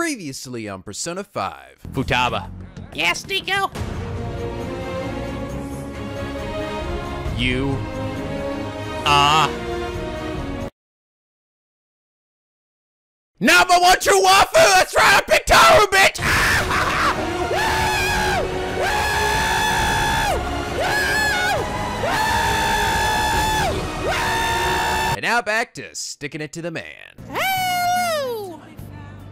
Previously on Persona 5. Futaba. Yes, Nico. You are number one true waifu. That's right. I picked Haru, bitch. And now back to sticking it to the man.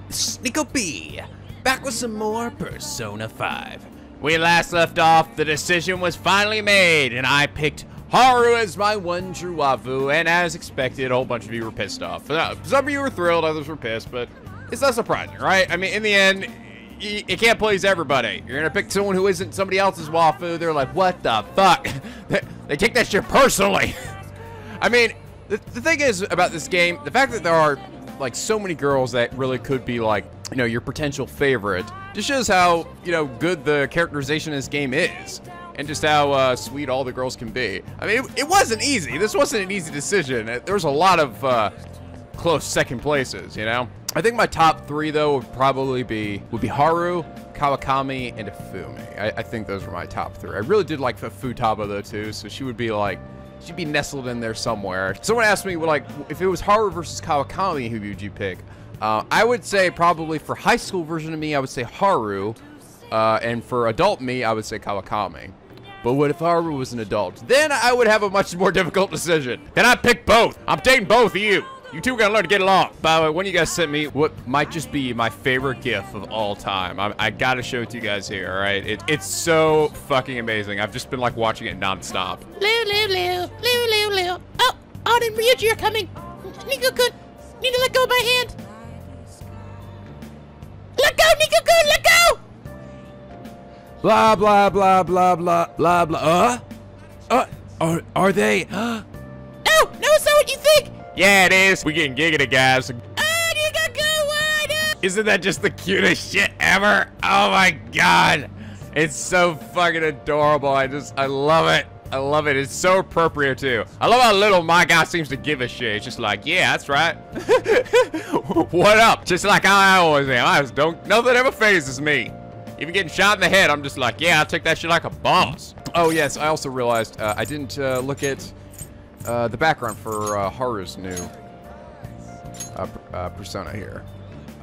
Sneeko B, back with some more Persona 5. We last left off. The decision was finally made, and I picked Haru as my one true waifu. And as expected, a whole bunch of you were pissed off. Uh, Some of you were thrilled, others were pissed, but it's not surprising, right? I mean, in the end, it can't please everybody. You're gonna pick someone who isn't somebody else's waifu. They're like, what the fuck? they, they take that shit personally. I mean, the, the thing is about this game, the fact that there are like so many girls that really could be like, you know, your potential favorite, just shows how, you know, good the characterization in this game is. And just how uh, sweet all the girls can be. I mean, it, it wasn't easy. This wasn't an easy decision. There was a lot of uh, close second places, you know? I think my top three, though, would probably be would be Haru, Kawakami, and Hifumi. I, I think those were my top three. I really did like Futaba, though, too, so she would be like, she'd be nestled in there somewhere. Someone asked me, like, if it was Haru versus Kawakami, who would you pick? Uh, I would say probably for high school version of me, I would say Haru, uh, and for adult me, I would say Kawakami. But what if Haru was an adult? Then I would have a much more difficult decision. Then I'd pick both. I'm dating both of you. You two gotta learn to get along. By the way, when you guys sent me what might just be my favorite GIF of all time, I, I gotta show it to you guys here, all right? It, it's so fucking amazing. I've just been like watching it nonstop. Lou, Lou, Lou, Lou, Lou, Lou. Oh, Auden Ryuji are coming. Nico-kun, need to let go of my hand. Let go, Nico-kun, let go! Blah, blah, blah, blah, blah, blah, blah. Uh? Uh, are, are they? No, no, it's not what you think. Yeah, it is. We getting giggity, guys. Oh? Isn't that just the cutest shit ever? Oh my god. It's so fucking adorable. I just, I love it. I love it. It's so appropriate too. I love how little my guy seems to give a shit. It's just like, yeah, that's right. what up? Just like I always am. I just don't, nothing ever phases me. Even getting shot in the head, I'm just like, yeah, I'll take that shit like a boss. Oh, yes, I also realized uh, I didn't uh, look at uh, the background for uh, Haru's new uh, uh, persona here.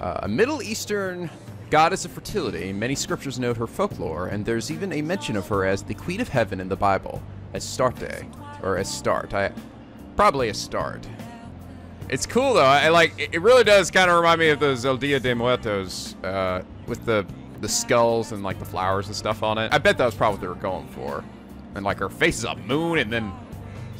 Uh, a Middle Eastern goddess of fertility, many scriptures note her folklore, and there's even a mention of her as the Queen of Heaven in the Bible, Astarte, or as Start. I, probably Start. It's cool though. I like. It really does kind of remind me of those El Dia de Muertos uh, with the the skulls and like the flowers and stuff on it. I bet that was probably what they were going for. And like her face is a moon, and then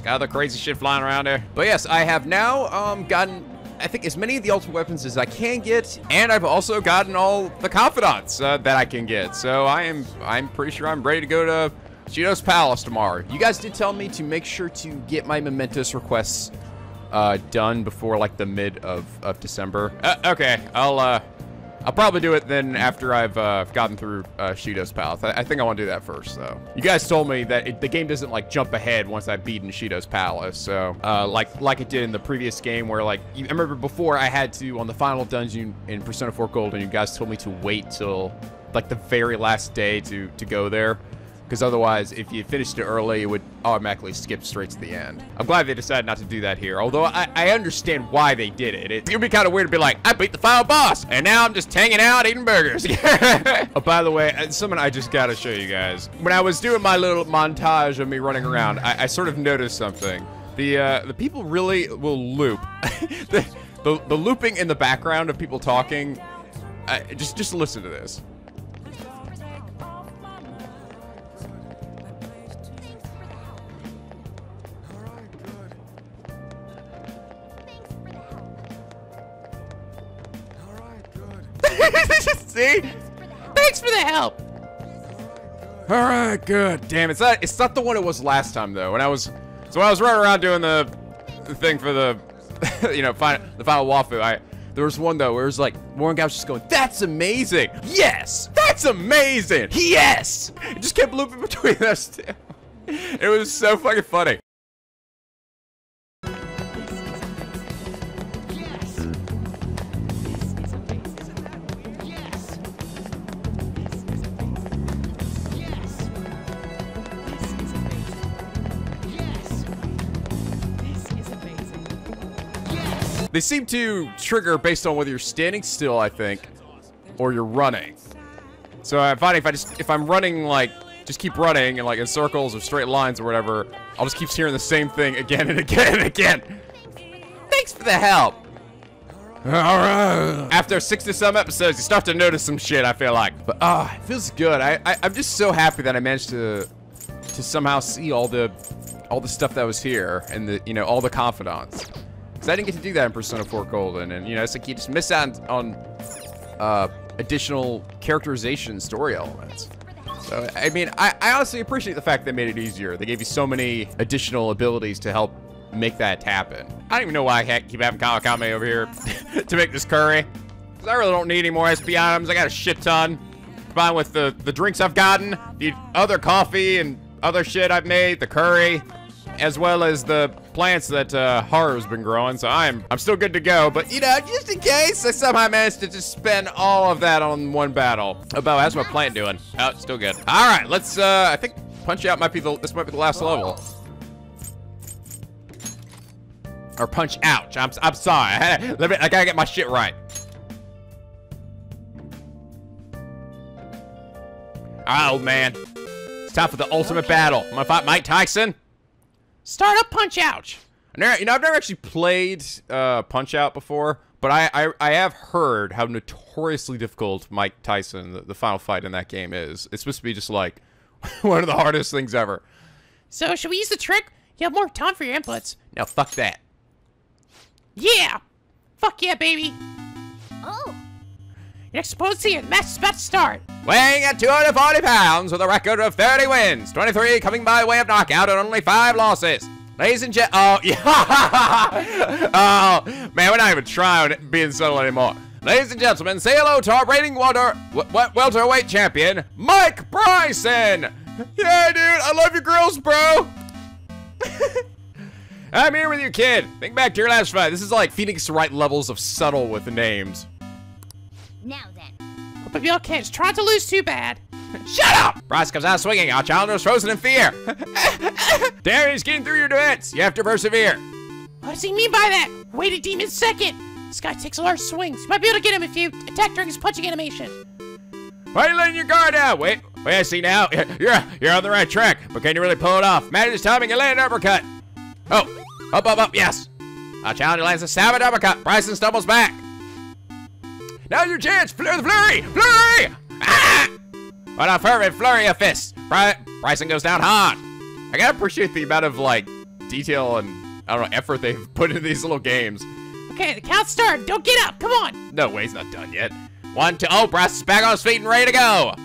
other crazy shit flying around there. But yes, I have now um, gotten, I think, as many of the ultimate weapons as I can get, And I've also gotten all the confidants uh, that I can get. So I am. I'm pretty sure I'm ready to go to Shido's Palace tomorrow. You guys did tell me to make sure to get my mementos requests uh, done before like the mid of, of December. Uh, okay, I'll uh, I'll probably do it then after I've uh, gotten through uh, Shido's Palace. I, I think I want to do that first, though. You guys told me that it, the game doesn't like jump ahead once I've beaten Shido's Palace, so uh, like like it did in the previous game, where like you, I remember before I had to on the final dungeon in Persona 4 Gold, and you guys told me to wait till like the very last day to to go there. Because otherwise, if you finished it early, it would automatically skip straight to the end. I'm glad they decided not to do that here. Although I, I understand why they did it. It would be kind of weird to be like, I beat the final boss, and now I'm just hanging out eating burgers. oh, by the way, uh, something I just got to show you guys. When I was doing my little montage of me running around, I, I sort of noticed something. The uh, the people really will loop. the, the the looping in the background of people talking. Just just listen to this. See? Thanks for the help. All right, good. Damn, it's not it's not the one it was last time though. When I was so when I was running around doing the, the thing for the you know final, the final waffle, I there was one though where it was like Warren guy was just going, "That's amazing! Yes, that's amazing! Yes!" It just kept looping between us two. It was so fucking funny. They seem to trigger based on whether you're standing still, I think, or you're running. So I'm finding if I just if I'm running like just keep running and like in circles or straight lines or whatever, I'll just keep hearing the same thing again and again and again. Thanks for the help. After six to some episodes, you start to notice some shit. I feel like, but ah, it feels good. I, I I'm just so happy that I managed to to somehow see all the all the stuff that was here and the you know all the confidants. Cause I didn't get to do that in Persona 4 Golden, and you know it's like you just miss out on uh, additional characterization story elements. So I mean, I, I honestly appreciate the fact they made it easier. They gave you so many additional abilities to help make that happen. I don't even know why I keep having Kawakami over here to make this curry. Cause I really don't need any more SP items. I got a shit ton. Combined with the, the drinks I've gotten, the other coffee and other shit I've made, the curry, as well as the plants that uh, Haru's been growing. So I'm I'm still good to go. But you know, just in case I somehow managed to just spend all of that on one battle. About how's my plant doing? Oh, still good. All right, let's. Uh, I think punch out might be the this might be the last level. Or punch ouch. I'm I'm sorry. I, let me, I gotta get my shit right. Old man. It's time for the ultimate battle. I'm gonna fight Mike Tyson. Start up Punch Out. Never, you know, I've never actually played uh, Punch Out before, but I, I, I have heard how notoriously difficult Mike Tyson, the, the final fight in that game, is. It's supposed to be just like one of the hardest things ever. So, should we use the trick? You have more time for your inputs. No, fuck that. Yeah! Fuck yeah, baby! Oh, The match to start. Weighing at 240 pounds with a record of 30 wins, 23 coming by way of knockout and only 5 losses. Ladies and gent- Oh, yeah. oh, man, we're not even trying being subtle anymore. Ladies and gentlemen, say hello to our reigning welter, welterweight champion, Mike Bryson. Yeah, dude, I love your girls, bro. I'm here with you, kid. Think back to your last fight. This is like Phoenix Wright levels of subtle with names. Now then. Hope you okay. Just trying to lose too bad. Shut up! Bryce comes out swinging. Our challenger is frozen in fear. Danny's getting through your defense. You have to persevere. What does he mean by that? Wait a demon second. This guy takes a large swings. You might be able to get him if you attack during his punching animation. Why are you letting your guard down? Wait, wait, I see now. You're, you're on the right track, but can you really pull it off? Manage timing and land an uppercut. Oh, up, up, up, yes. Our challenger lands a savage uppercut. Bryson stumbles back. Now's your chance. Flurry the flurry! Flurry! Ah! What a fervent flurry of fists. Bry Bryson goes down hard. I gotta appreciate the amount of, like, detail and, I don't know, effort they've put into these little games. Okay, the count's started. Don't get up. Come on. No way, he's not done yet. One, two, oh, Bryce is back on his feet and ready to go.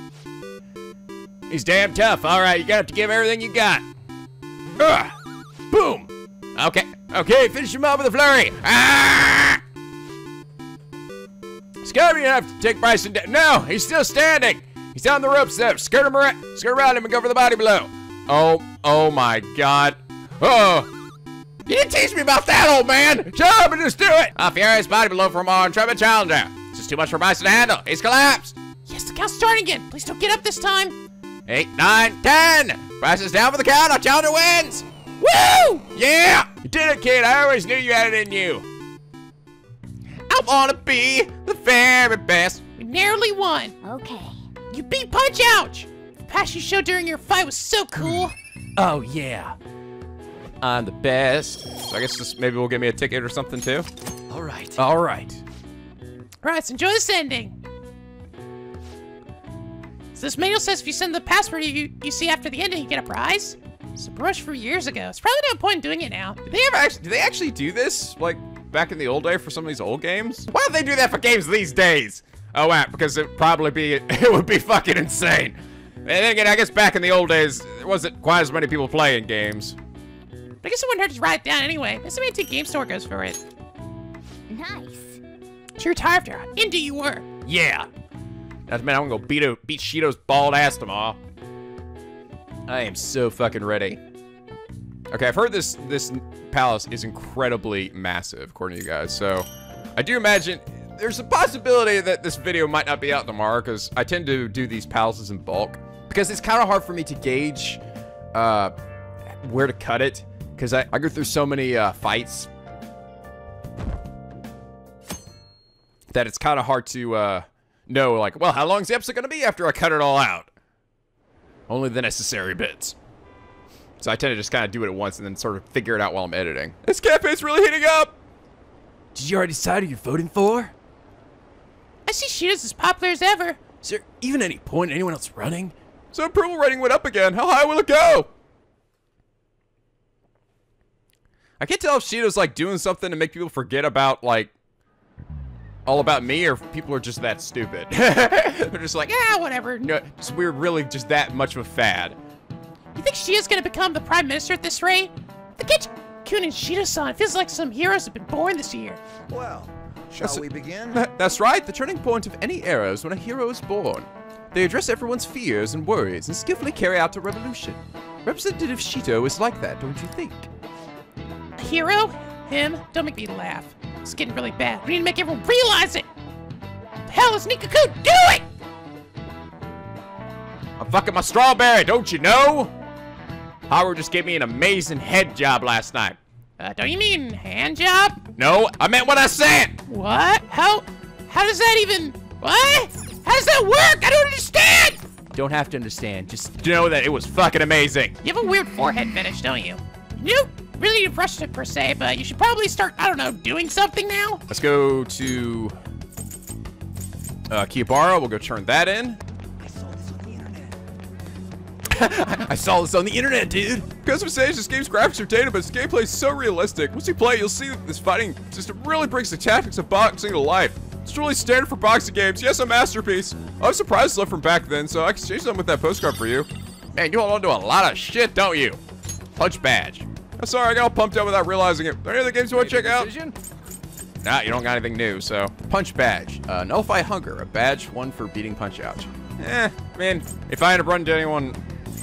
He's damn tough. All right, you gotta have to give everything you got. Ugh. Boom. Okay, okay, finish him off with a flurry. Ah! Scott, you have to take Bryson down. No, he's still standing. He's on the ropes there. Skirt him around, skirt around him and go for the body blow. Oh, oh my God. Oh. You didn't teach me about that, old man! Shut up and just do it! A furious body blow from our intrepid challenger. This is too much for Bryson to handle. He's collapsed. Yes, the count's starting again. Please don't get up this time. Eight, nine, ten! Bryson's down for the count. Our challenger wins! Woo! Yeah! You did it, kid. I always knew you had it in you. I wanna be the very best. We nearly won. Okay. You beat Punch Ouch. The passion you showed during your fight was so cool. Oh, yeah. I'm the best. So I guess this maybe will get me a ticket or something, too. All right. All right. All right, so enjoy this ending. So this manual says if you send the password you, you see after the ending, you get a prize. It's a brush for years ago. It's probably no point in doing it now. Did they ever actually? Do they actually do this like back in the old day for some of these old games? Why don't they do that for games these days? Oh, wow, because it would probably be it would be fucking insane. And then again, I guess back in the old days, there wasn't quite as many people playing games. But I guess it wouldn't hurt to write it down anyway. Maybe somebody at the game store goes for it. Nice. So you're tired after how into you were. Yeah. That's man, I'm gonna go beat a, beat Shido's bald ass tomorrow. I am so fucking ready. Okay, I've heard this this palace is incredibly massive, according to you guys. So, I do imagine there's a possibility that this video might not be out tomorrow because I tend to do these palaces in bulk because it's kind of hard for me to gauge uh, where to cut it because I, I go through so many uh, fights that it's kind of hard to uh, know, like, well, how long is the episode going to be after I cut it all out? Only the necessary bits. So I tend to just kind of do it at once and then sort of figure it out while I'm editing. This campaign's really heating up! Did you already decide who you're voting for? I see Shido's as popular as ever. Is there even any point in anyone else running? So approval rating went up again. How high will it go? I can't tell if Shido's like doing something to make people forget about like all about me or if people are just that stupid. They're just like, Yeah, whatever. no, just we're really just that much of a fad. You think Shido's gonna become the prime minister at this rate? The Kitch Kun and Shido-san feels like some heroes have been born this year. Well, shall That's- we begin? Th- That's right. The turning point of any era is when a hero is born. They address everyone's fears and worries and skillfully carry out a revolution. Representative Shido is like that, don't you think? A hero? Him? Don't make me laugh. It's getting really bad. We need to make everyone realize it. The hell is Nico-kun doing? I'm fucking my strawberry, don't you know? Howard just gave me an amazing head job last night. Uh, don't you mean hand job? No, I meant what I said. What? How? How does that even? What? How does that work? I don't understand. Don't have to understand. Just know that it was fucking amazing. You have a weird forehead fetish, don't you? You really need to brush it per se, but you should probably start, I don't know, doing something now. Let's go to uh, Kiyobara. We'll go turn that in. I saw this on the internet, dude. Because of Sage, this game's graphics are dated, but its gameplay is so realistic. Once you play, it, you'll see that this fighting system really brings the tactics of boxing to life. It's truly standard for boxing games. Yes, a masterpiece. I was surprised it's left from back then, so I exchanged them with that postcard for you. Man, you hold on to a lot of shit, don't you? Punch badge. I'm sorry, I got all pumped up without realizing it. Are there any other games you want to check out? Nah, you don't got anything new, so. Punch badge. Uh, nullify hunger. A badge one for beating punch out. Eh, I mean, if I had up run to anyone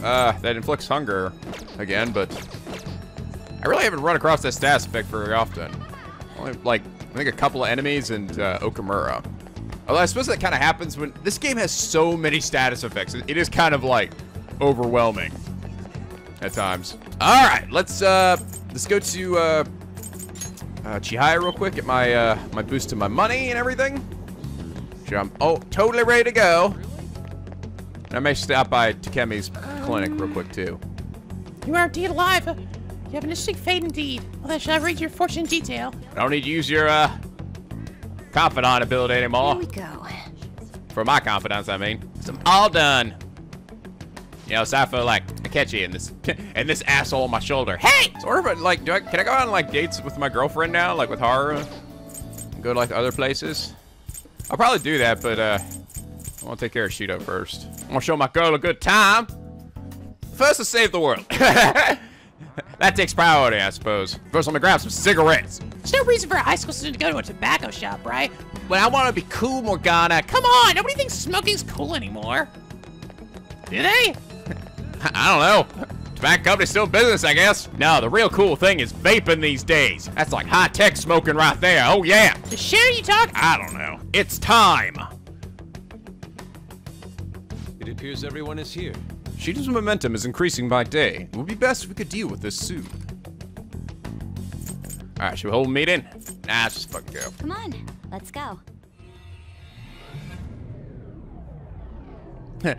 uh, that inflicts hunger again, but I really haven't run across that status effect very often. Only, like, I think a couple of enemies and uh, Okumura. Although I suppose that kind of happens when this game has so many status effects. It- it is kind of like overwhelming at times. All right, let's uh, let's go to uh, uh, Chihaya real quick. Get my uh, my boost to my money and everything. Jump. Oh totally ready to go. And I may stop by Takemi's clinic real quick too. You are indeed alive. You have an interesting fate indeed. Well, then, shall I read your fortune in detail? I don't need to use your uh, confidant ability anymore. Here anymore. we go. For my confidence, I mean. So I'm all done. You know, so I feel like I catch you in this and this asshole on my shoulder. Hey! So what about like, do I can I go out on like dates with my girlfriend now, like with Haru? Go to like other places? I'll probably do that, but uh, I want to take care of Shido first. I'm gonna show my girl a good time. First, to save the world. that takes priority, I suppose. First, I'm gonna grab some cigarettes. There's no reason for a high school student to go to a tobacco shop, right? But I want to be cool, Morgana. Come on, nobody thinks smoking's cool anymore. Do they? I don't know. Tobacco company's still business, I guess. No, the real cool thing is vaping these days. That's like high-tech smoking right there. Oh, yeah. The shit are you talking? I don't know. It's time. It appears everyone is here. Shido's momentum is increasing by day. It would be best if we could deal with this soon. All right, should we hold a meeting? Nah, let's just fucking go. Come on, let's go.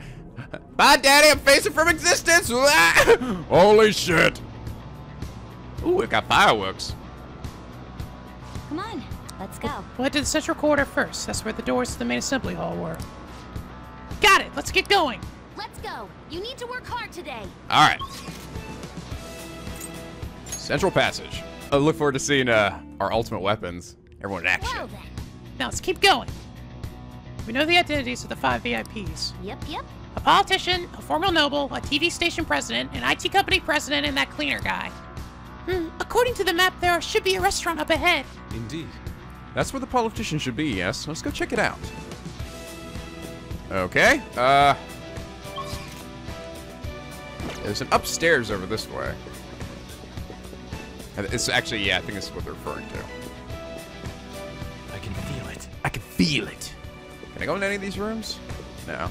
Bye, Daddy. I'm facing from existence. Holy shit. Ooh, it got fireworks. Come on, let's go. We'll head to the central corridor first. That's where the doors to the main assembly hall were. Got it. Let's get going. Let's go. You need to work hard today. All right. Central Passage. I look forward to seeing uh, our ultimate weapons. Everyone in action. Well. Now let's keep going. We know the identities of the five VIPs. Yep, yep. A politician, a former noble, a TV station president, an IT company president, and that cleaner guy. Hmm, according to the map, there should be a restaurant up ahead. Indeed. That's where the politician should be, yes. Let's go check it out. Okay, uh... There's an upstairs over this way. It's actually, yeah, I think this is what they're referring to. I can feel it. I can feel it. Can I go into any of these rooms? No.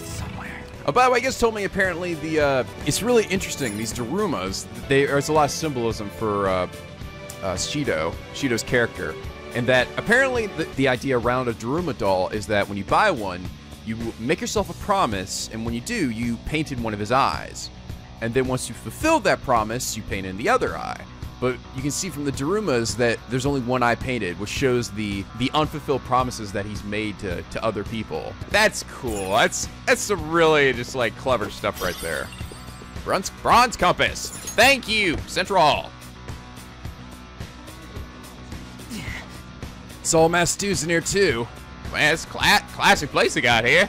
Somewhere. Oh, by the way, you guys told me apparently the uh, it's really interesting. These Darumas, they, there's a lot of symbolism for uh, uh, Shido, Shido's character, And that apparently the, the idea around a Daruma doll is that when you buy one, you make yourself a promise, and when you do, you paint in one of his eyes. And then once you fulfill that promise, you paint in the other eye. But you can see from the Darumas that there's only one eye painted, which shows the the unfulfilled promises that he's made to, to other people. That's cool. That's that's some really just like clever stuff right there. Bronze, bronze compass. Thank you, Central Soul Mass Stew's in here too. Man, it's cla- classic place they got here.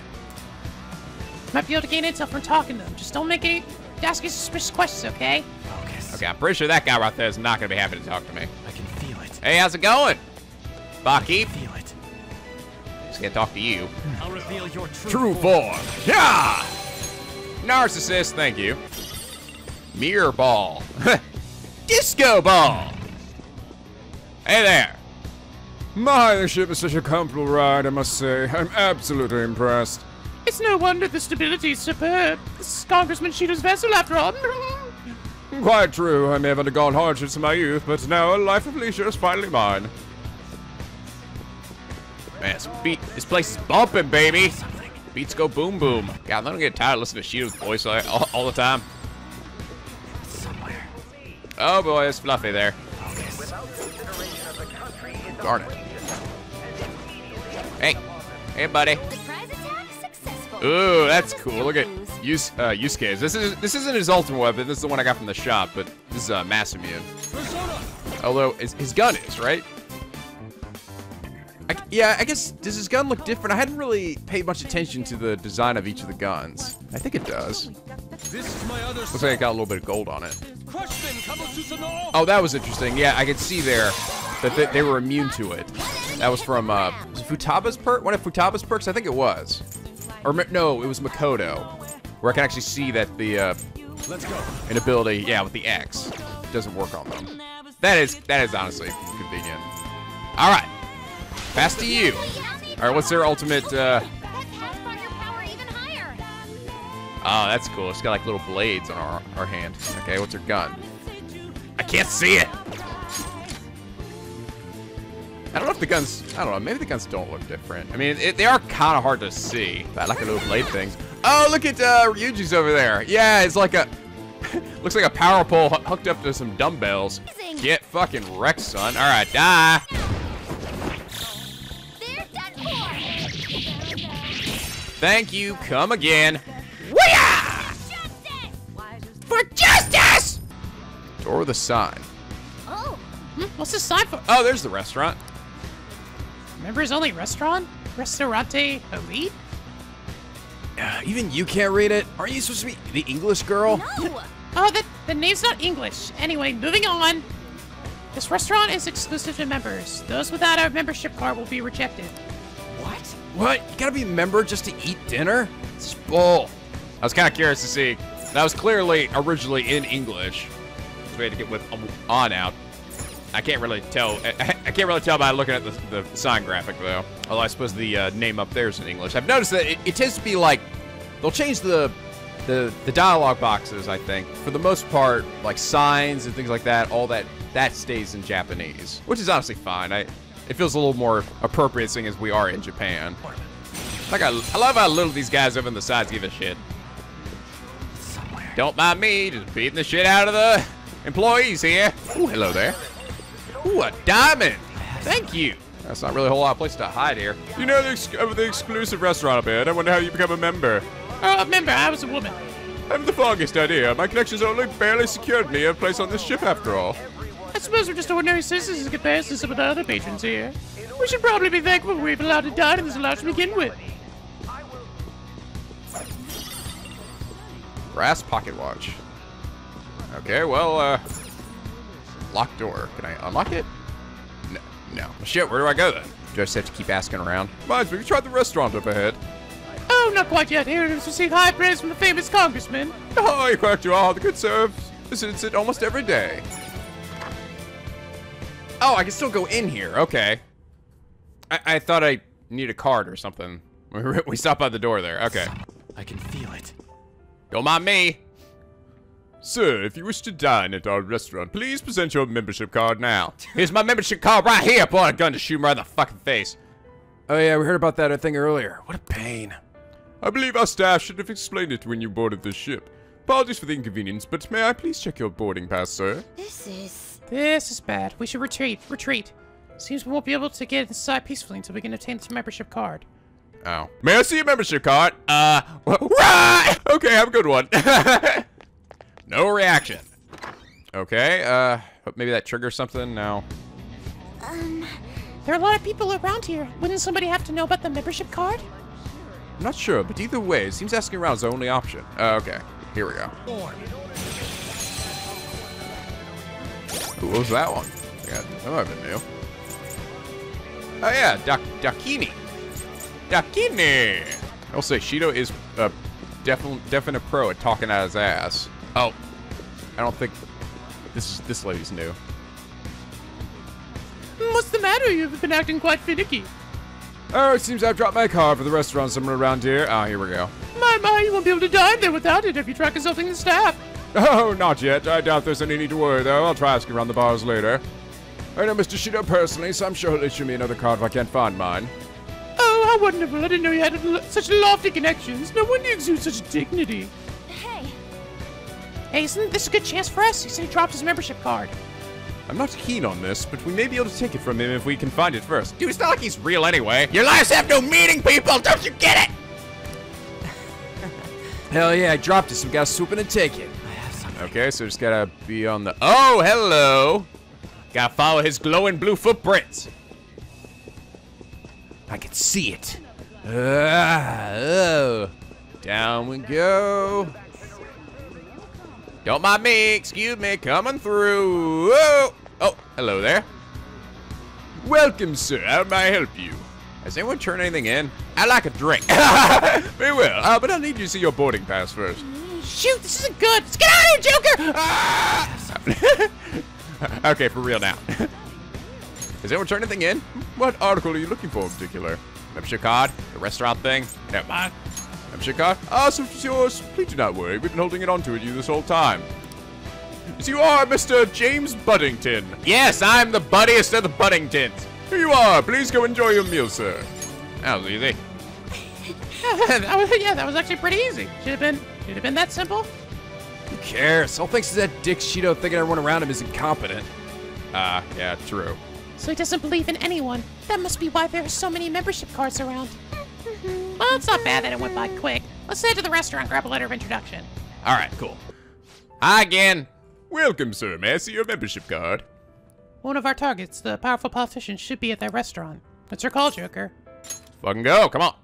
Might be able to gain intel from talking to them. Just don't make any ask any suspicious questions, okay? Focus. Okay, I'm pretty sure that guy right there is not gonna be happy to talk to me. I can feel it. Hey, how's it going? Barkeep, Feel it. just gonna talk to you. Hmm. I'll reveal your true, True form. Yeah. Narcissist, thank you. Mirror ball. Disco ball. Hey there. My, the ship is such a comfortable ride, I must say. I'm absolutely impressed. It's no wonder the stability is superb. This is Congressman Shido's vessel, after all. Quite true. I may have undergone hardships in my youth, but now a life of leisure is finally mine. Man, this, beat, this place is bumping, baby. Beats go boom boom. God, I'm gonna get tired of listening to Shido's voice all, all, all the time. Somewhere. Oh boy, it's fluffy there. Focus. Darn it. Hey. Hey, buddy. Surprise. Ooh, that's cool. Look at booze. use uh, use case. This is this isn't his ultimate weapon. This is the one I got from the shop, but this is uh, mass immune. Although his, his gun is right. I, yeah, I guess does his gun look different? I hadn't really paid much attention to the design of each of the guns. I think it does. This is my other Looks like it got a little bit of gold on it. Crush them, Kabutsutsu Oh, that was interesting. Yeah, I could see there that they, they were immune to it. That was from uh, was Futaba's perk. One of Futaba's perks, I think it was. Or no, it was Makoto, where I can actually see that the uh, an ability, yeah, with the X, doesn't work on them. That is that is honestly convenient. All right, pass to you. All right, what's their ultimate? Uh, That Pathfinder power even higher. oh, that's cool. It's got like little blades on our, our hand. Okay, what's her gun? I can't see it. I don't know if the guns. I don't know. Maybe the guns don't look different. I mean, it, they are kind of hard to see. But I like the little blade things. Oh, look at uh, Ryuji's over there. Yeah, it's like a. looks like a power pole hooked up to some dumbbells. Get fucking wrecked, son. All right, die. They're done for. Thank you. Come again. For justice! Door with a sign. Oh, Hmm, what's this sign for? Oh, there's the restaurant. Members only restaurant? Restaurante Elite? Uh, even you can't read it? Aren't you supposed to be the English girl? no. Oh, that the name's not English. Anyway, moving on. This restaurant is exclusive to members. Those without a membership card will be rejected. What? What? You gotta be a member just to eat dinner? It's bull. I was kind of curious to see. That was clearly originally in English. So we had to get with um, on out. I can't really tell. I, I can't really tell by looking at the, the sign graphic though. Although I suppose the uh, name up there is in English. I've noticed that it, it tends to be like they'll change the the the dialogue boxes. I think for the most part, like signs and things like that, all that that stays in Japanese, which is honestly fine. I it feels a little more appropriate seeing as we are in Japan. Like I, I love how little these guys over on the sides give a shit. Somewhere. Don't mind me, just beating the shit out of the employees here. Ooh, hello there. Ooh, a diamond. Thank you. That's not really a whole lot of place to hide here. You know the, ex- uh, the exclusive restaurant up here, and I wonder how you become a member. Oh, member? I was a woman. I have the foggiest idea. My connections only barely secured me a place on this ship after all. I suppose we're just ordinary citizens in comparison to some of the other patrons here. We should probably be thankful we've even allowed to dine in this lodge to begin with. Brass pocket watch. Okay, well, uh, locked door. Can I unlock it? No, no. Shit, where do I go then? Do I just have to keep asking around? Reminds me, we tried the restaurant up ahead. Oh, not quite yet. Here to receive high praise from the famous congressman. Oh, you correct you are. The good sir visits it almost every day. Oh, I can still go in here. Okay. I, I thought I need a card or something. We stopped by the door there. Okay. I can feel it. Don't mind me. Sir, if you wish to dine at our restaurant, please present your membership card now. Here's my membership card right here. Pull out a gun to shoot him right in the fucking face. Oh yeah, we heard about that thing earlier. What a pain. I believe our staff should have explained it when you boarded the ship. Apologies for the inconvenience, but may I please check your boarding pass, sir? This is. This is bad. We should retreat. Retreat. Seems we won't be able to get inside peacefully until we can obtain this membership card. Oh. May I see your membership card? Uh, right! Okay, have a good one. no reaction. Okay, uh, hope maybe that triggers something. No. Um. There are a lot of people around here. Wouldn't somebody have to know about the membership card? I'm not sure, but either way, it seems asking around is the only option. Uh, okay, here we go. Ooh, what was that one? Yeah, that might have been new. Oh yeah, Dak Dakini. Dakini! I'll say Shido is a definite definite pro at talking out his ass. Oh, I don't think this is this lady's new. What's the matter? You've been acting quite finicky. Oh, it seems I've dropped my card for the restaurant somewhere around here. Ah, here we go. My, my, you won't be able to dine there without it if you try consulting the staff. Oh, not yet. I doubt there's any need to worry, though. I'll try asking around the bars later. I know Mr. Shido personally, so I'm sure he'll issue me another card if I can't find mine. Oh, how wonderful. I didn't know you had such lofty connections. No wonder you exude such dignity. Hey. Hey, isn't this a good chance for us? He said he dropped his membership card. I'm not keen on this, but we may be able to take it from him if we can find it first. Dude, it's not like he's real anyway. Your lives have no meaning, people! Don't you get it? Hell yeah, I dropped it, so we gotta swoop in and take it. Okay, so just gotta be on the. Oh, hello! Gotta follow his glowing blue footprints. I can see it. Ah, oh. Down we go. Don't mind me, excuse me, coming through. Whoa. Oh, hello there. Welcome, sir. How may I help you? Has anyone turned anything in? I like a drink. Very well, uh, but I need you to see your boarding pass first. Shoot, this isn't good. Let's get out of here, Joker! Ah! okay, for real now. Has anyone turned anything in? What article are you looking for in particular? Membership card, the restaurant thing. Never mind. Membership card? Ah, so it's yours. Please do not worry. We've been holding it onto it you this whole time. So you are Mr. James Buddington. Yes, I'm the buddiest of the Buddingtons. Here you are. Please go enjoy your meal, sir. That was easy. that was, yeah, that was actually pretty easy. Should have been, should have been that simple. Who cares? All thanks to that Dick Shido thinking everyone around him is incompetent. Ah, yeah, true. So he doesn't believe in anyone. That must be why there are so many membership cards around. Well, it's not bad that it went by quick. Let's head to the restaurant and grab a letter of introduction. All right, cool. Hi again. Welcome, sir. May I see your membership card? One of our targets, the powerful politician, should be at that restaurant. What's your call, Joker? Fucking go, come on.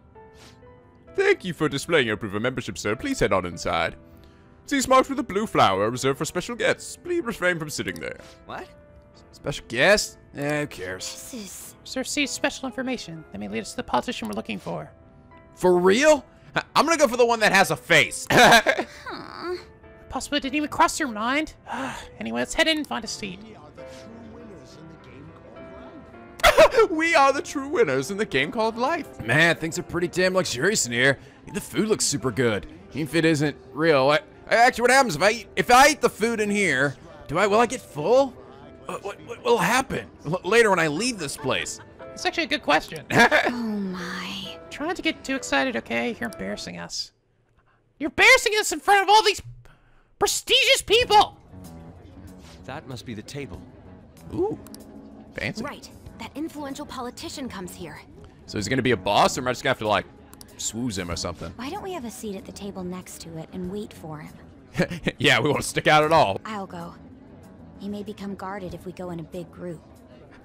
Thank you for displaying your proof of membership, sir. Please head on inside. See marked with a blue flower reserved for special guests. Please refrain from sitting there. What? Special guest? Eh, who cares? This is. Sir receives special information that may lead us to the politician we're looking for. For real? I'm gonna go for the one that has a face. huh. Possibly didn't even cross your mind. anyway, let's head in and find a seat. we are the true winners in the game called life. Man, things are pretty damn luxurious in here. The food looks super good. Even if it isn't real. I, actually, what happens if I eat, if I eat the food in here? Do I will I get full? Uh, what, what will happen later when I leave this place? It's actually a good question. Oh my. Try not to get too excited, okay? You're embarrassing us. You're embarrassing us in front of all these prestigious people! That must be the table. Ooh, fancy. Right. That influential politician comes here. So he's gonna be a boss, or am I just gonna have to like swooze him or something? Why don't we have a seat at the table next to it and wait for him? yeah, we won't stick out at all. I'll go. He may become guarded if we go in a big group.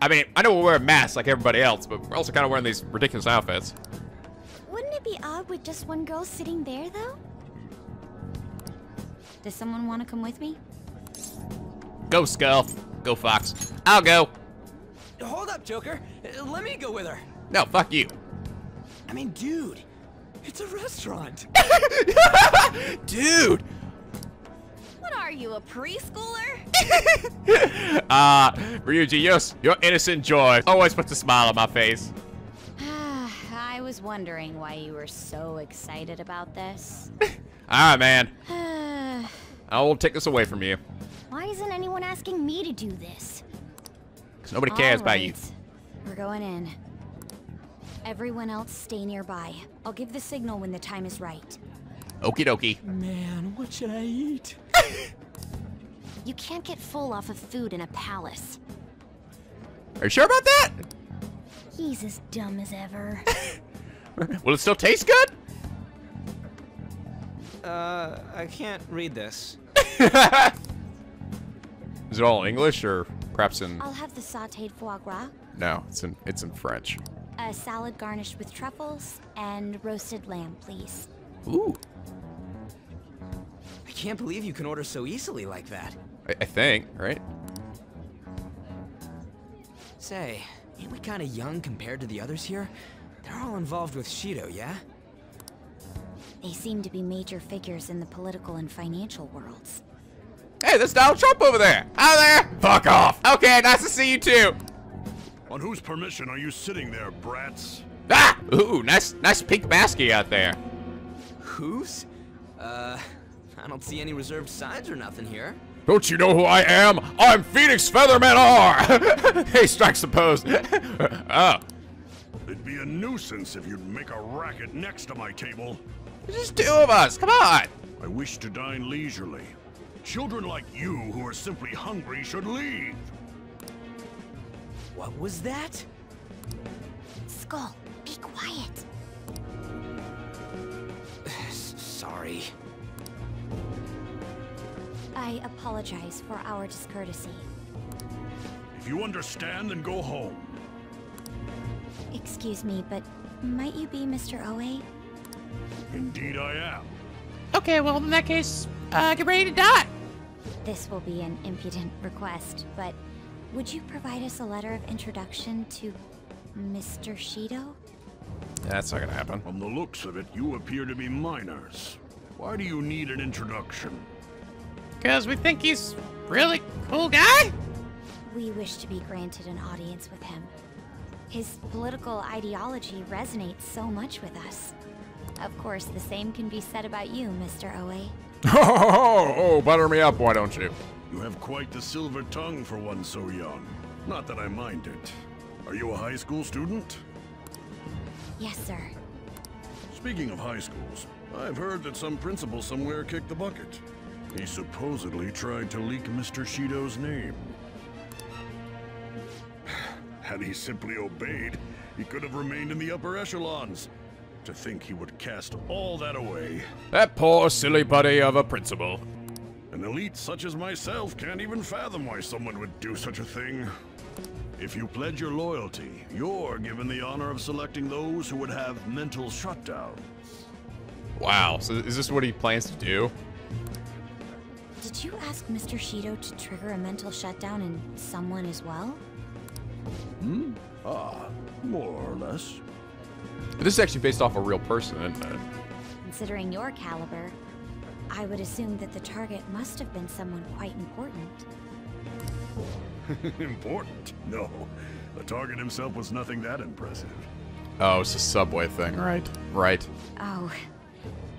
I mean, I know we're wearing masks like everybody else, but we're also kind of wearing these ridiculous outfits. Wouldn't it be odd with just one girl sitting there, though? Does someone want to come with me? Go, Skull. Go, Fox. I'll go. Hold up, Joker. Uh, Let me go with her. No, fuck you. I mean, dude, it's a restaurant. Dude, What are you, a preschooler? Ah, Ryuji, your, your innocent joy always puts a smile on my face. I was wondering why you were so excited about this. All right, man. I will take this away from you. Why isn't anyone asking me to do this? Because nobody cares about you. We're going in. Everyone else stay nearby. I'll give the signal when the time is right. Okie dokie. Man, what should I eat? You can't get full off of food in a palace. Are you sure about that? He's as dumb as ever. Will it still taste good? Uh, I can't read this. Is it all English or perhaps in? I'll have the sauteed foie gras, No, it's in it's in French. a salad garnished with truffles, and roasted lamb, please. Ooh. I can't believe you can order so easily like that. I, I think right. Say, ain't we kinda young compared to the others here? They're all involved with Shido, yeah? They seem to be major figures in the political and financial worlds. Hey, there's Donald Trump over there. Hi there. Fuck off. Okay, nice to see you too. On whose permission are you sitting there, brats? Ah! Ooh, nice, nice pink masky out there. Who's? Uh, I don't see any reserved signs or nothing here. Don't you know who I am? I'm Phoenix Featherman R. hey, strikes the pose. oh, It'd be a nuisance if you'd make a racket next to my table. there's just two of us. Come on. I wish to dine leisurely. Children like you who are simply hungry should leave. What was that? Skull, be quiet. S- Sorry. I apologize for our discourtesy. If you understand, then go home. Excuse me, but might you be Mr. Oe? Indeed I am. Okay, well, in that case, uh, get ready to die. This will be an impudent request, but would you provide us a letter of introduction to Mr. Shido? That's not gonna happen. From the looks of it, you appear to be minors. Why do you need an introduction? Because we think he's really cool guy. We wish to be granted an audience with him. His political ideology resonates so much with us. Of course, the same can be said about you, Mr. Oe. Oh, oh, butter me up, why don't you? You have quite the silver tongue for one so young. Not that I mind it. Are you a high school student? Yes, sir. Speaking of high schools, I've heard that some principal somewhere kicked the bucket. He supposedly tried to leak Mr. Shido's name. Had he simply obeyed, he could have remained in the upper echelons. To think he would cast all that away. That poor silly buddy of a principal. An elite such as myself can't even fathom why someone would do such a thing. If you pledge your loyalty, you're given the honor of selecting those who would have mental shutdown. Wow. So is this what he plans to do? Did you ask Mr. Shido to trigger a mental shutdown in someone as well? Hmm? Ah, more or less. This is actually based off a real person, isn't it? Considering your caliber, I would assume that the target must have been someone quite important. Important? No. The target himself was nothing that impressive. Oh, it's a subway thing, right? Right. Oh,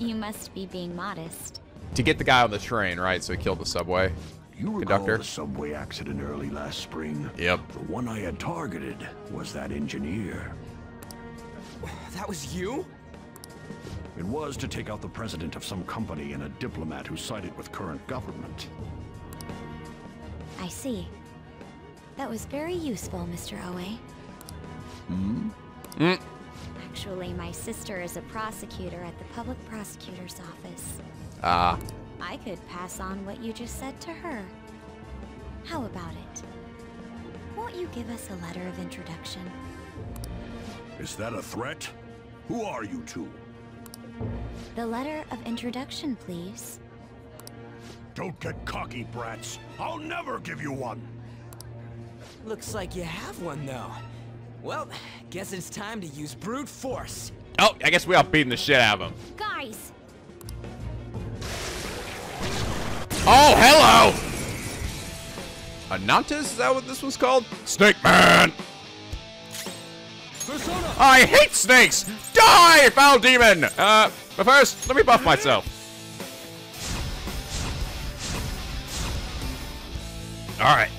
you must be being modest. To get the guy on the train, right? So he killed the subway. You recall Conductor? the subway accident early last spring? Yep. The one I had targeted was that engineer. That was you? It was to take out the president of some company and a diplomat who sided with current government. I see. That was very useful, Mr. Oe. Hmm? Actually, my sister is a prosecutor at the public prosecutor's office. Ah. I could pass on what you just said to her. How about it? Won't you give us a letter of introduction? Is that a threat? Who are you two? The letter of introduction, please. Don't get cocky, brats. I'll never give you one. Looks like you have one, though. Well, guess it's time to use brute force. Oh, I guess we all beating the shit out of him. Guys, Oh, hello! Anantas? Is that what this was called? Snake Man! I hate snakes! Die, foul demon! Uh, but first, let me buff myself. All right.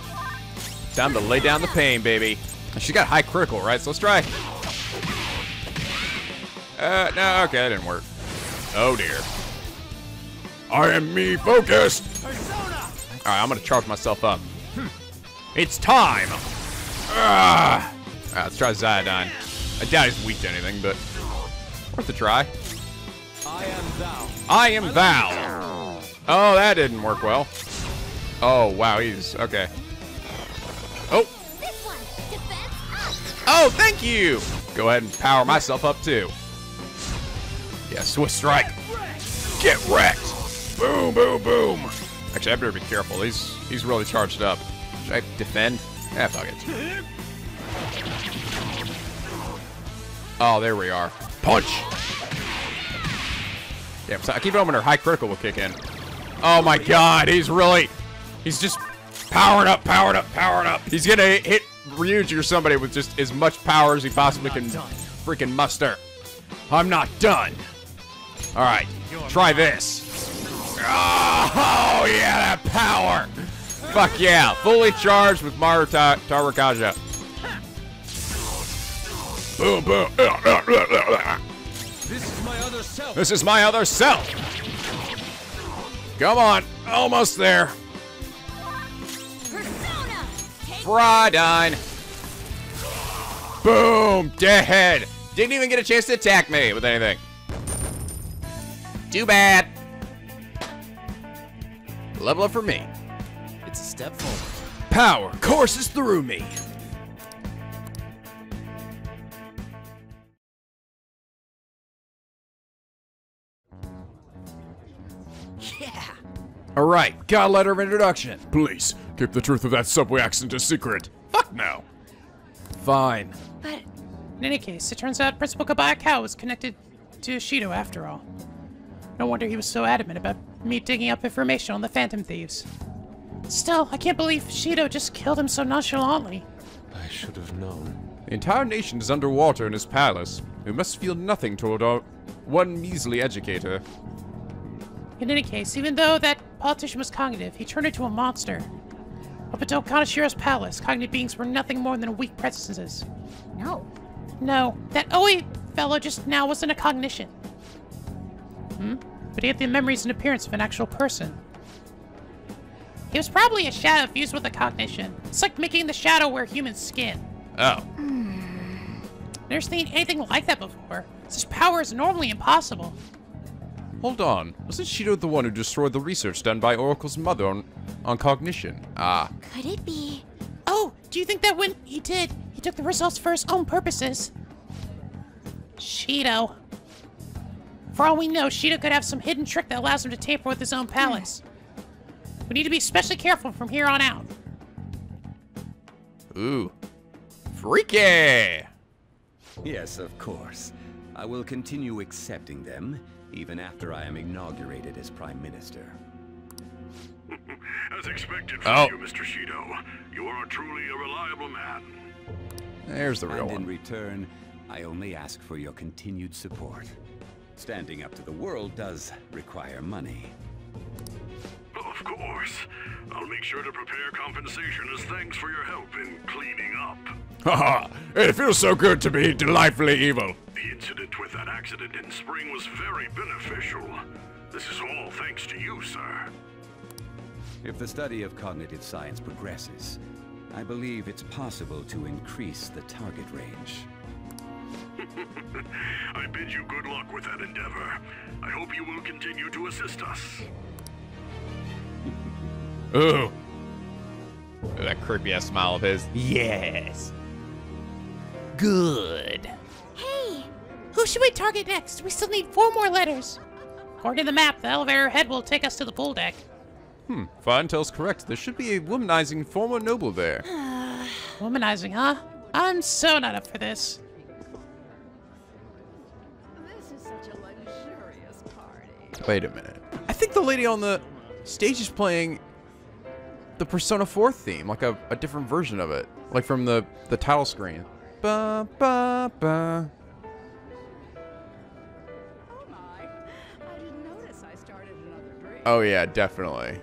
Time to lay down the pain, baby. She got high critical, right? So let's try. Uh, no, okay, that didn't work. Oh dear. I am me focused. All right, I'm gonna charge myself up. It's time. Ah. Right, let's try Ziodyne. I doubt he's weak to anything, but worth a try. I am thou. I am thou. Oh, that didn't work well. Oh, wow, he's okay. Oh, oh, thank you. Go ahead and power myself up too. Yeah, Swiss strike. Get wrecked. Boom, boom, boom. Actually, I better be careful. He's he's really charged up. Should I defend? Yeah, fuck it. Oh, there we are. Punch. Yeah, I keep hoping her high critical will kick in. Oh my god, he's really, he's just powering up, powering up, powering up. He's gonna hit Ryuji or somebody with just as much power as he possibly can freaking muster. I'm not done. All right, try this. Oh, yeah, that power. Fuck yeah, fully charged with Maru Ta- Tarakaja. Boom, boom. This is my other self. This is my other self. Come on, almost there. Persona. Take Frodine. Boom, dead. Didn't even get a chance to attack me with anything. Too bad. Level up for me. It's a step forward. Power courses through me. Yeah. All right, got a letter of introduction. Please, keep the truth of that subway accident a secret. Fuck no. Fine. But In any case, it turns out Principal Kobayakawa was connected to Shido after all. No wonder he was so adamant about me digging up information on the Phantom Thieves. Still, I can't believe Shido just killed him so nonchalantly. I should have known. The entire nation is underwater in his palace. We must feel nothing toward our one measly educator. In any case, even though that politician was cognitive, he turned into a monster. Up until Kaneshiro's palace, cognitive beings were nothing more than weak presences. no. No, that Oi fellow just now wasn't a cognition. Hmm? But he had the memories and appearance of an actual person. He was probably a shadow fused with a cognition. It's like making the shadow wear human skin. Oh. Never seen anything like that before. Such power is normally impossible. Hold on. Wasn't Shido the one who destroyed the research done by Oracle's mother on, on cognition? Ah, Could it be? Oh, do you think that when he did, he took the results for his own purposes? Shido. For all we know, Shido could have some hidden trick that allows him to tamper with his own palace. We need to be especially careful from here on out. Ooh. Freaky! Yes, of course. I will continue accepting them, even after I am inaugurated as Prime Minister. As expected from Oh. you, Mr. Shido. You are truly a reliable man. there's the real and in return, I only ask for your continued support. Standing up to the world does require money. Of course. I'll make sure to prepare compensation as thanks for your help in cleaning up. Haha, it feels so good to be delightfully evil. The incident with that accident in spring was very beneficial. This is all thanks to you, sir. If the study of cognitive science progresses, I believe it's possible to increase the target range. I bid you good luck with that endeavor. I hope you will continue to assist us. Ooh. That creepy ass smile of his. Yes. Good. Hey, who should we target next? We still need four more letters. According to the map, the elevator head will take us to the pool deck. Hmm, Fine tells correct. There should be a womanizing former noble there. Womanizing, huh? I'm so not up for this. Wait a minute. I think the lady on the stage is playing the Persona 4 theme, like a, a different version of it. Like from the, the title screen. Ba, ba, ba. Oh yeah, definitely.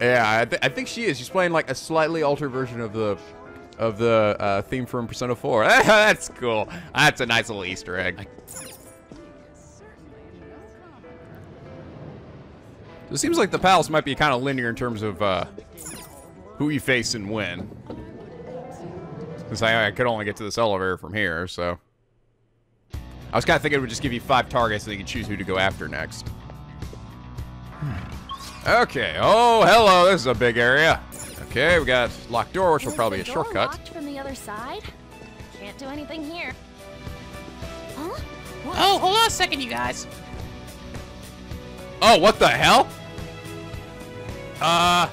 Yeah, I, th I think she is. She's playing like a slightly altered version of the of the uh, theme from Persona 4. That's cool. That's a nice little Easter egg. So It seems like the palace might be kind of linear in terms of uh, who you face and when. Because I, I could only get to this elevator from here, so. I was kind of thinking it would just give you five targets and you can choose who to go after next. Okay. Oh, hello. This is a big area. Okay, we got locked door, which will probably be a shortcut. locked from the other side? Can't do anything here. Huh? What? Oh, hold on a second, you guys. Oh, what the hell? Uh.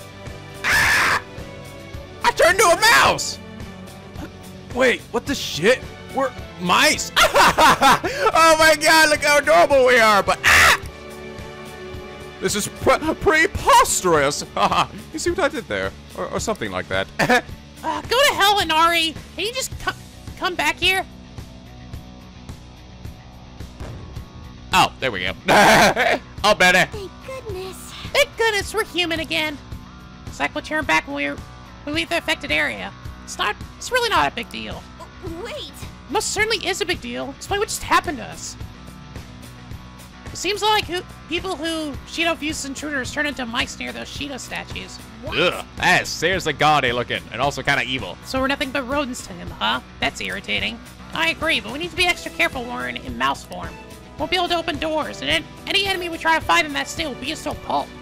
Ah! I turned into a mouse! Wait, what the shit? We're mice! oh my god, look how adorable we are, but ah! This is pre preposterous! you see what I did there? Or, or something like that. Uh, go to hell, Inari. Can you just come come back here? Oh, there we go. oh, better. Thank goodness. Thank goodness we're human again. It's like we'll turn back when we we leave the affected area. It's not. It's really not a big deal. Wait. Most certainly is a big deal. Explain what just happened to us. It seems like who, people who Shido views intruders turn into mice near those Shido statues. Ugh, that is seriously gaudy looking and also kind of evil. So we're nothing but rodents to him, huh? That's irritating. I agree, but we need to be extra careful when we're in, in mouse form. We won't be able to open doors, and an- any enemy we try to fight in that state will beat us to a pulp.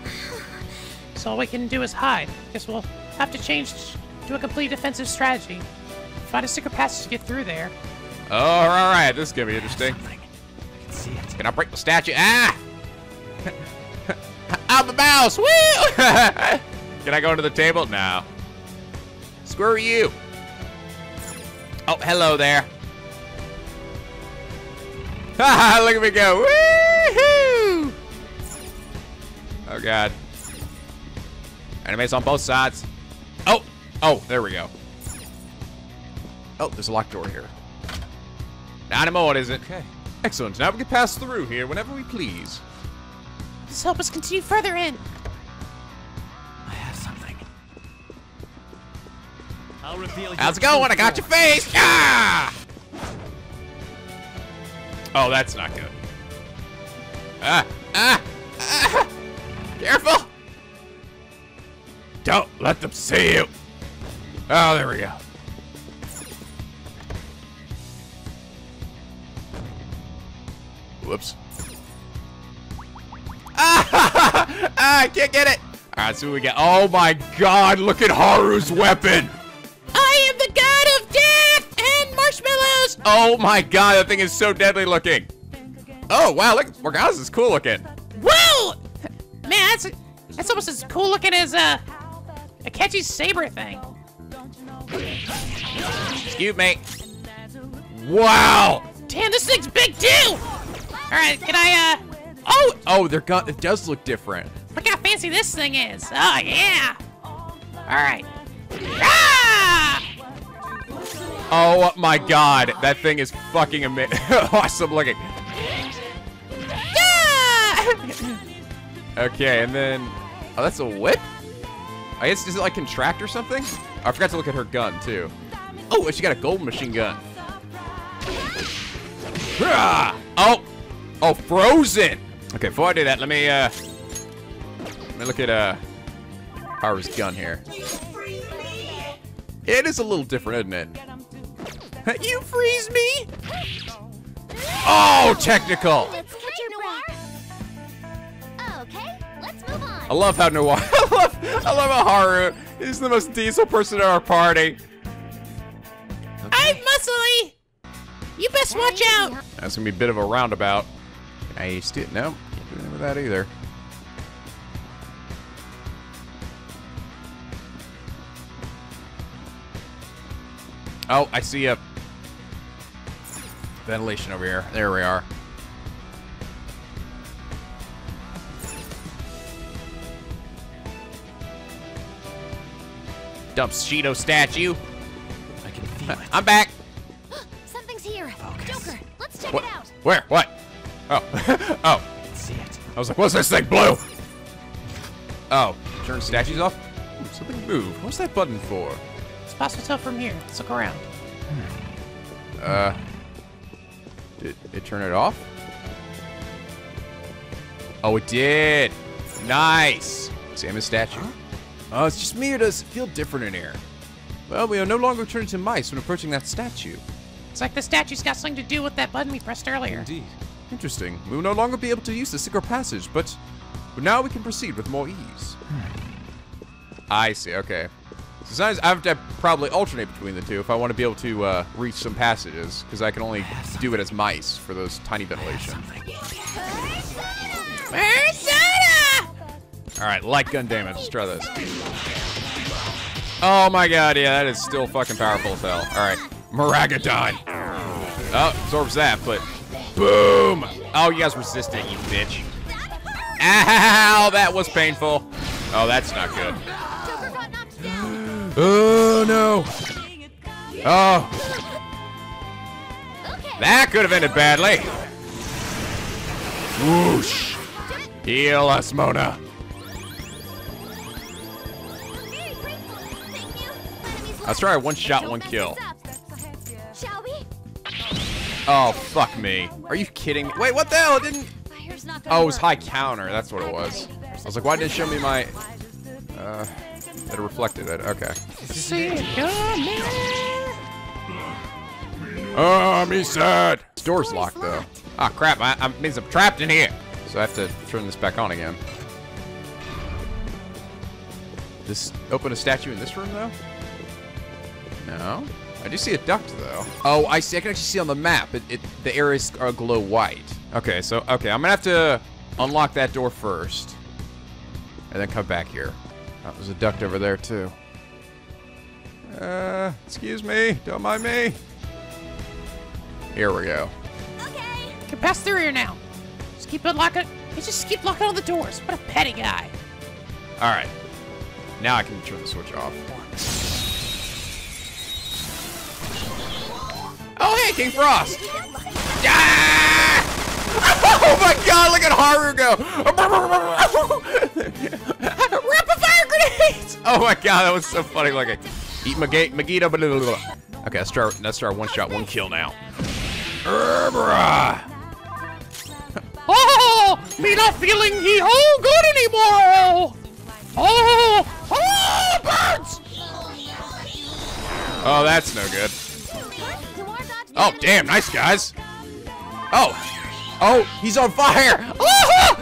So all we can do is hide. Guess we'll have to change to a complete defensive strategy. Find a secret passage to get through there. Oh, all right, this is gonna be interesting. Can I break the statue? Ah! I'm a mouse! Woo! Can I go into the table? No. Screw you. Oh, hello there. Haha, look at me go. Woohoo! Oh, God. Enemies on both sides. Oh, oh, there we go. oh, there's a locked door here. Not anymore, is it? Okay. Excellent. Now we can pass through here whenever we please. Just help us continue further in. I have something. I'll reveal How's it going? I got your face. Ah! Oh, that's not good. Ah, ah, ah. Careful. Don't let them see you. Oh, there we go. Whoops. Ah, ah, I can't get it. All right, so what we got. Oh my God! Look at Haru's weapon. I am the god of death and marshmallows. Oh my god, that thing is so deadly looking. Oh wow, look, Morgana's is cool looking. Whoa! Man, that's that's almost as cool looking as uh, a catchy saber thing. Excuse me. Wow. Damn, this thing's big too. All right, can I uh? Oh, Oh, their gun, it does look different. look how fancy this thing is. Oh yeah. All right. Ah! Oh my god, that thing is fucking ama- awesome looking. Ah! Okay, and then, oh, that's a whip? I guess, does it like contract or something? I forgot to look at her gun too. Oh, and she got a gold machine gun. Oh, oh, frozen. Okay, before I do that, let me uh, Let me look at, uh, Haru's gun here. It is a little different, isn't it? you freeze me? oh, technical. Let's catch your breath. Okay, let's move on. I love how Noir. I love. I love how Haru is the most diesel person in our party. I'm muscly. You best watch out. That's gonna be a bit of a roundabout. I still no, can't do anything with that either. Oh, I see a ventilation over here. There we are. Dump Shido statue. I can feel it. I'm back. Something's here. Joker, let's check What? it out. Where? What? Oh, oh. I can see it. I was like, what's this thing blue? Oh. turn statues off? Ooh, something moved. What's that button for? It's possible to tell from here. Let's look around. Uh, did it turn it off? Oh, it did. Nice. Examine statue. Oh, it's just me or does it feel different in here? Well, we are no longer turning to mice when approaching that statue. It's like the statue's got something to do with that button we pressed earlier. Indeed. Interesting. We will no longer be able to use the secret passage, but, but now we can proceed with more ease. I see, okay. So sometimes I have to probably alternate between the two if I want to be able to uh, reach some passages, because I can only do it as mice for those tiny ventilation. Alright, light gun damage. Let's try this. Oh my god, yeah, that is still fucking powerful as hell. Alright, Maragadon. Oh, absorbs that, but boom! Oh, you guys resisted, you bitch. Ow, that was painful. Oh, that's not good. Oh, no. Oh. That could have ended badly. Whoosh. Heal us, Mona. Let's try one shot, one kill. Shall we? Oh, fuck me. Are you kidding me? Wait, what the hell? It didn't. Fire's not gonna Oh, it was high counter. That's what it was. I was like, why didn't it show me my. Uh, that it reflected it. Okay. See it coming. Oh, me sad. This door's locked, though. Ah, crap. I, I means I'm trapped in here. So I have to turn this back on again. This open a statue in this room, though? No. I do see a duct, though. Oh, I see. I can actually see on the map. It, it the areas are glow white. Okay, so okay, I'm gonna have to unlock that door first, and then come back here. Oh, there's a duct over there too. Uh, excuse me. Don't mind me. Here we go. Okay! Can pass through here now. Just keep unlocking. He just keep locking all the doors. What a petty guy. All right. Now I can turn the switch off. Oh, hey, King Frost! Ah! Oh my god, look at Haru go! Rapid fire grenades! Oh my god, that was so funny looking. Eat Magita, Magita, blah, blah, blah. Okay, let's start, let's start one shot, one kill now. Urbra! Oh, me not feeling he oh good anymore. Oh, oh, birds. Oh, that's no good. Oh, damn, nice guys. Oh, oh, he's on fire. Oh,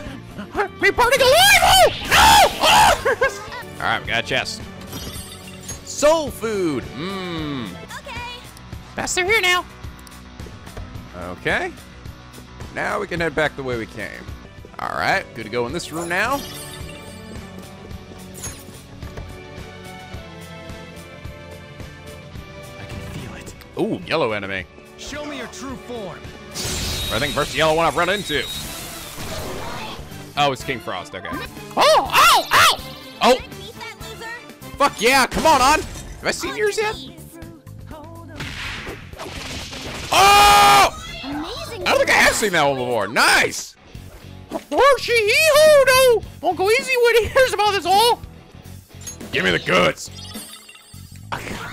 me burning alive. Oh, no. Oh. All right, we got a chest. Soul food. Mmm. Pass through here now. Okay. Now we can head back the way we came. All right, good to go in this room now. I can feel it. Ooh, yellow enemy. Show me your true form. I think first yellow one I've run into. Oh, it's King Frost. Okay. Oh, ow, ow. Oh. oh. Fuck yeah! Come on, on. Have I seen yours yet? Oh! Amazing. I don't think I have seen that one before. Nice. Archie, hee-hoo, no. Won't go easy when he hears about this all. Give me the goods.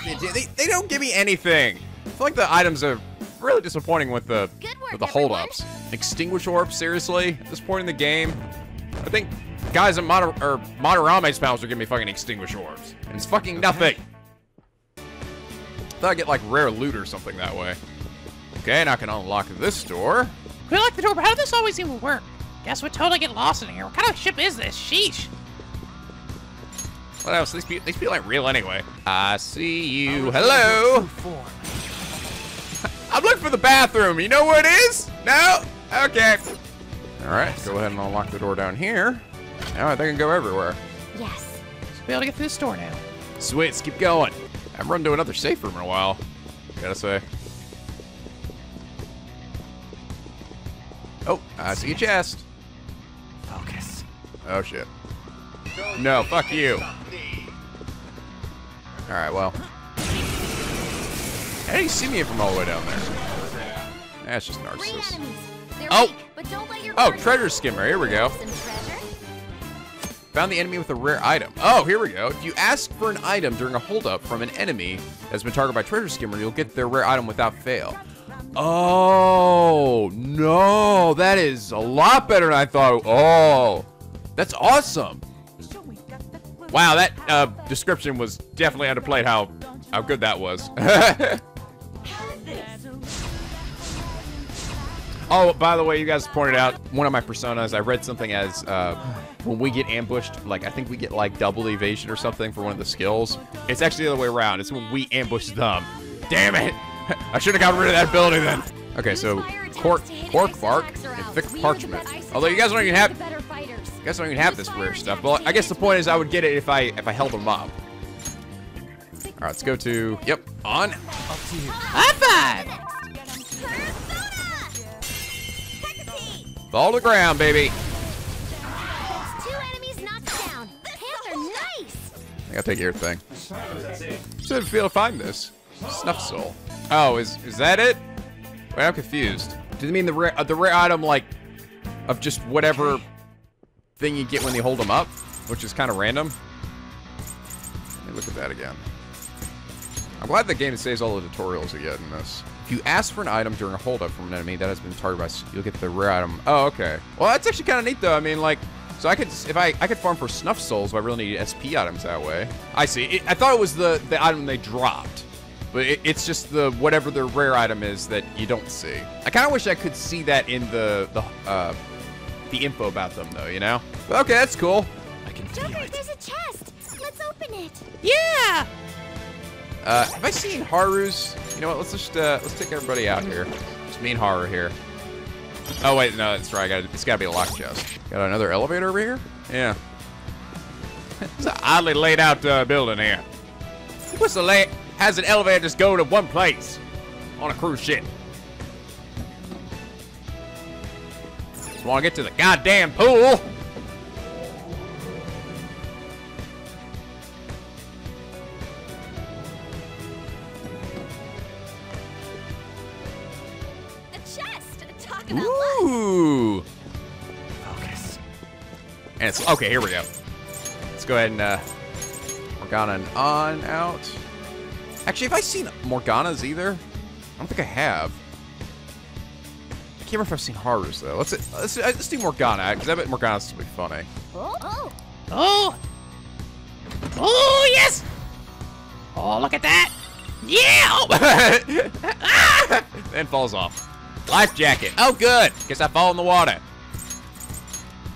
They, they, they don't give me anything. I feel like the items are really disappointing with the with the holdups. Extinguish orb, seriously? At this point in the game, I think guys at Moder or Moderame's panels are giving me fucking extinguish orbs. And it's fucking nothing. I thought I'd get like rare loot or something that way. Okay, now I can unlock this door. We like the door, but how did this always even work? Guess we'd totally get lost in here. What kind of ship is this? Sheesh. What else? These people, these people ain't real anyway. I see you. Oh, Hello. I'm looking for the bathroom. You know where it is? No? Okay. All right, go ahead and unlock the door down here. Now I think I can go everywhere. Yes. Should be able to get through this door now. Sweet, let's keep going. I haven't run to another safe room in a while. Gotta say. Oh, I see a chest. Focus. Oh shit. No, fuck you. Alright, well. How do you see me from all the way down there? That's just Green Narcissus. Oh! weak, but don't let your Oh, treasure skimmer. Here we go. Found the enemy with a rare item. Oh, here we go. If you ask for an item during a holdup from an enemy that's been targeted by Treasure Skimmer, you'll get their rare item without fail. Oh, no. That is a lot better than I thought. Oh, that's awesome. Wow, that uh, description was definitely underplayed how, how good that was. Oh, by the way, you guys pointed out one of my personas. I read something as uh, when we get ambushed, like I think we get like double evasion or something for one of the skills. It's actually the other way around. It's when we ambush them. Damn it! I should have gotten rid of that ability then. Okay, so cork, cork bark and thick parchment. Although you guys don't even have, you guys don't even have this rare stuff. Well, I guess the point is I would get it if I if I held them up. All right, let's go to yep on. High five! Fall to the ground, baby. I gotta take your thing. Should feel find this. Snuff soul. Oh, is is that it? Wait, I'm confused. Do they mean the rare uh, the rare item like of just whatever thing you get when you hold them up, which is kind of random? Let me look at that again. I'm glad the game saves all the tutorials you get in this. If you ask for an item during a holdup from an enemy that has been targeted by, s- you'll get the rare item. Oh, okay. Well, that's actually kind of neat, though. I mean, like, so I could, if I, I could farm for snuff souls, but I really need SP items that way. I see. It, I thought it was the the item they dropped, but it, it's just the whatever the rare item is that you don't see. I kind of wish I could see that in the the uh, the info about them, though. You know? But okay, that's cool. I can feel Joker, it. there's a chest. Let's open it. Yeah! Uh, have I seen Haru's? You know what? Let's just uh, let's take everybody out here. Just me and Haru here. Oh wait, no, that's right. I gotta, it's got to be a lock chest. Got another elevator over here? Yeah. It's an oddly laid out uh, building here. What's the lay? Has an elevator just go to one place on a cruise ship? Just want to get to the goddamn pool. Ooh. Focus. And it's okay. Here we go. Let's go ahead and uh, Morgana and on out. Actually, have I seen Morgana's either? I don't think I have. I can't remember if I've seen Haru's though. Let's let's, let's do Morgana because I bet Morgana's gonna be funny. Oh, oh. Oh! Oh, yes! Oh, look at that! Yeah! and falls off. Life jacket. Oh, good. Guess I fall in the water.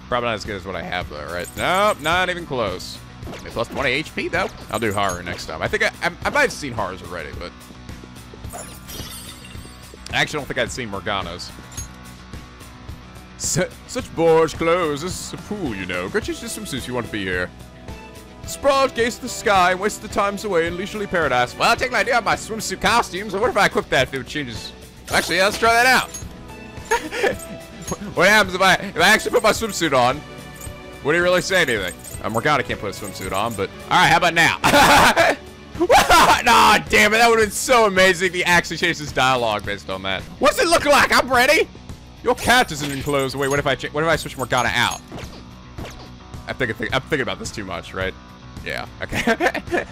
Probably not as good as what I have though, right? Nope, not even close. Okay, plus 20 HP though. I'll do Haru next time. I think I, I, I might have seen Haru's already, but I actually don't think I'd seen Morgana's. Su such boorish clothes. This is a pool, you know. You just some suits you want to be here. Sprawled, gaze at the sky, and waste the times away in leisurely paradise. Well, I'll take an idea of my swimsuit costumes. What if I equip that if it changes? Actually, yeah, let's try that out. what happens if I if I actually put my swimsuit on? Would he really say anything? Uh, Morgana can't put a swimsuit on, but all right, how about now? nah, damn it, that would have been so amazing if he actually changed dialogue based on that. What's it look like? I'm ready. Your cat isn't enclosed. Wait, what if I what if I switch Morgana out? I think, I think I'm thinking about this too much, right? Yeah. Okay.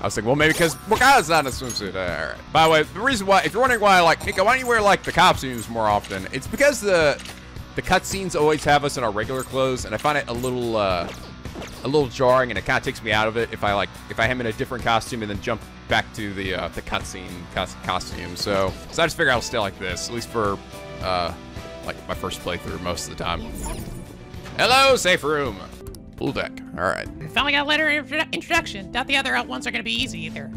I was thinking, well, maybe because Morgana's not in a swimsuit. All right. By the way, the reason why, if you're wondering why, like, Nico, why don't you wear like the costumes more often? It's because the the cutscenes always have us in our regular clothes, and I find it a little uh, a little jarring, and it kind of takes me out of it if I like if I am in a different costume and then jump back to the uh, the cutscene costume. So, so I just figure I'll stay like this, at least for uh, like my first playthrough most of the time. Hello, safe room. Pool deck. All right. Finally got a letter of intro- introduction. Doubt the other out ones are gonna be easy either.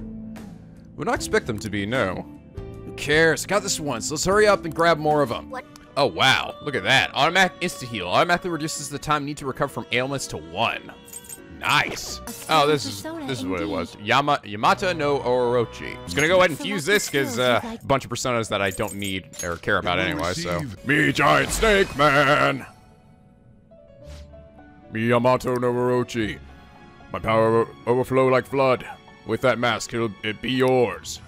Would not expect them to be, no. Who cares? Got this one, so Let's hurry up and grab more of them. What? Oh, wow. Look at that. Automatic insta-heal. Automatically reduces the time need to recover from ailments to one. Nice. Oh, this is this is what it was. Yama Yamata no Orochi. I'm just gonna go ahead and fuse this because uh, a bunch of personas that I don't need or care about anyway. So me, giant snake man. Yamata no Orochi. My power will overflow like flood. With that mask, it'll it be yours.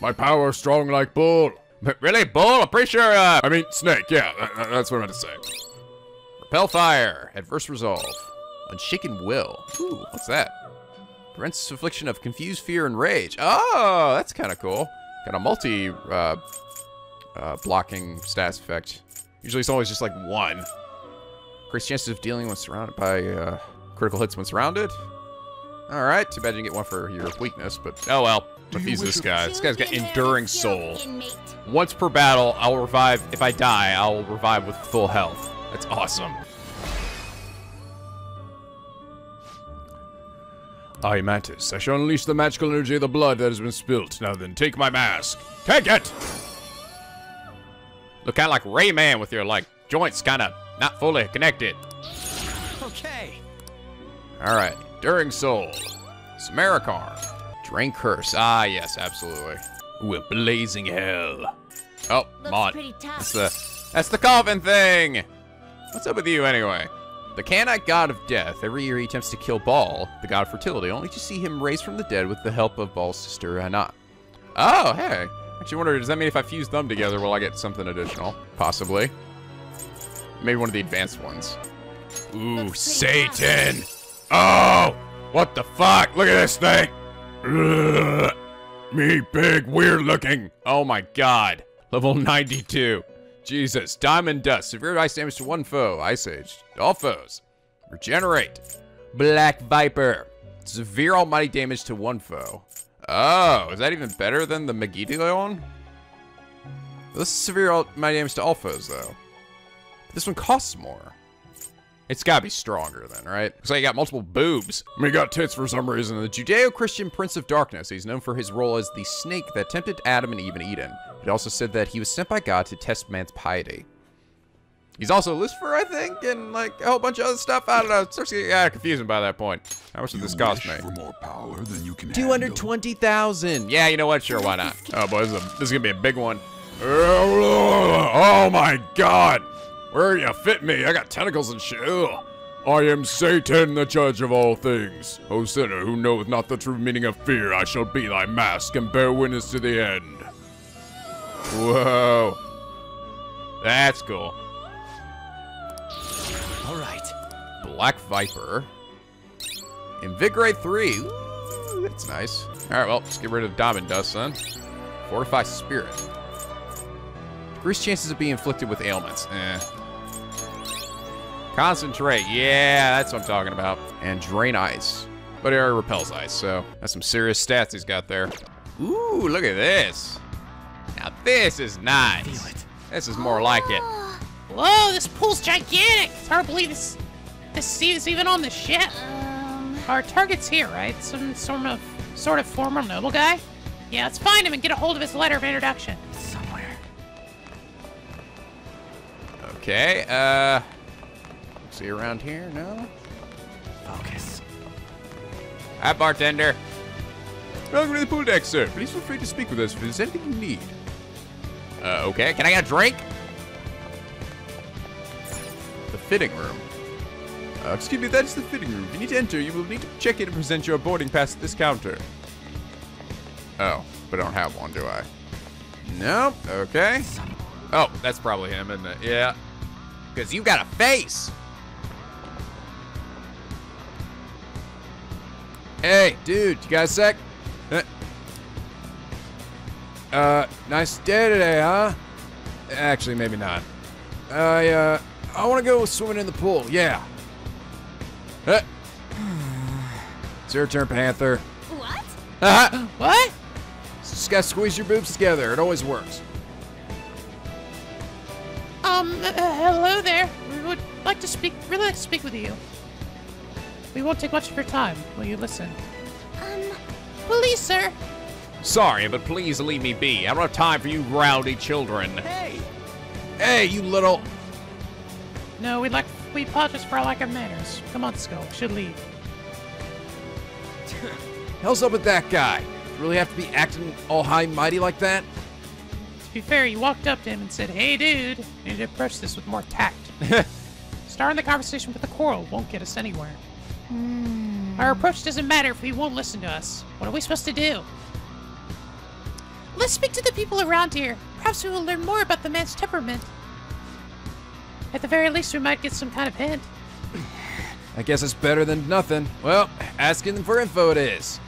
My power strong like bull. Really, bull? I'm pretty sure. Uh, I mean, snake. Yeah, tha- tha- that's what I meant to say. Repel fire. Adverse resolve. Unshaken will. Ooh, what's that? Prevents affliction of confused fear and rage. Oh, that's kind of cool. Got a multi uh, uh, blocking stats effect. Usually it's always just like one. Increased chances of dealing when surrounded by uh, critical hits when surrounded. All right, too bad you didn't get one for your weakness, but oh well. But he's this guy. This guy's got enduring soul. Once per battle, I'll revive. If I die, I'll revive with full health. That's awesome. I, Mantis, I shall unleash the magical energy of the blood that has been spilt. Now then, take my mask. Take it! Look kind of like Rayman with your, like, joints kind of not fully connected. Okay. All right, During Soul. Samarecarm. Drain Curse. Ah, yes, absolutely. We're blazing hell. Oh, Looks Mon. pretty tough. That's the, that's the coffin thing. What's up with you anyway? The Canaanite god of death. Every year he attempts to kill Baal, the god of fertility, only to see him raised from the dead with the help of Baal's sister Anat. Oh, hey. Actually wonder, does that mean if I fuse them together, will I get something additional? Possibly. Maybe one of the advanced ones. Ooh, Satan! Oh! What the fuck? Look at this thing! Ugh. Me big, weird looking. Oh my god. Level 92. Jesus. Diamond Dust. Severe ice damage to one foe. Ice Age. All foes. Regenerate. Black Viper. Severe almighty damage to one foe. Oh, is that even better than the Megiddo This is severe almighty damage to all foes, though. This one costs more. It's gotta be stronger then, right? Like he got multiple boobs. I mean, he got tits for some reason. The Judeo-Christian Prince of Darkness. He's known for his role as the snake that tempted Adam and Eve in Eden. It also said that he was sent by God to test man's piety. He's also Lucifer, I think, and like a whole bunch of other stuff. I don't know. It starts to get kind of confusing by that point. How much did this cost me? For more power than you can Two hundred twenty thousand. Yeah, you know what? Sure, why not? Oh boy, this is, a, this is gonna be a big one. Oh my God! Where you fit me? I got tentacles and shit. Ugh. I am Satan, the judge of all things. O sinner who knoweth not the true meaning of fear, I shall be thy mask and bear witness to the end. Whoa. That's cool. All right. Black Viper. Invigorate 3. Ooh, that's nice. Alright, well, let's get rid of Diamond Dust then. Fortify Spirit. Decrease chances of being inflicted with ailments. Eh. Concentrate. Yeah, that's what I'm talking about. And Drain Ice. But it already repels ice, so that's some serious stats he's got there. Ooh, look at this. Now this is nice. Feel it. This is more like it. Whoa, this pool's gigantic. It's hard to believe this this sea is even on the ship. Um, Our target's here, right? Some sort of sort of former noble guy. Yeah, let's find him and get a hold of his letter of introduction. Somewhere. Okay, uh... See around here? No? Focus. Hi, bartender. Welcome to the pool deck, sir. Please feel free to speak with us if there's anything you need. Uh, okay. Can I get a drink? The fitting room. Uh, excuse me, that is the fitting room. If you need to enter, you will need to check in and present your boarding pass at this counter. Oh, but I don't have one, do I? Nope. Okay. Oh, that's probably him, isn't it? Yeah. Because you got a face. Hey, dude, you got a sec? Uh, Uh, nice day today, huh? Actually, maybe not. I, uh, I want to go swimming in the pool, yeah. Uh, it's your turn, Panther. what? Uh-huh. What? Just gotta squeeze your boobs together. It always works. Um, uh, hello there. We would like to speak, really like to speak with you. We won't take much of your time. Will you listen? Um, Please, sir. Sorry, but please leave me be. I don't have time for you rowdy children. Hey! Hey, you little... No, we'd like, we apologize for our lack of manners. Come on, Skull. We should leave. Hell's up with that guy? Really have to be acting all high and mighty like that? To be fair, you walked up to him and said, Hey, dude, you need to approach this with more tact. Starting the conversation with a quarrel won't get us anywhere. Our approach doesn't matter if he won't listen to us. What are we supposed to do? Let's speak to the people around here. Perhaps we will learn more about the man's temperament. At the very least, we might get some kind of hint. I guess it's better than nothing. Well, asking them for info it is.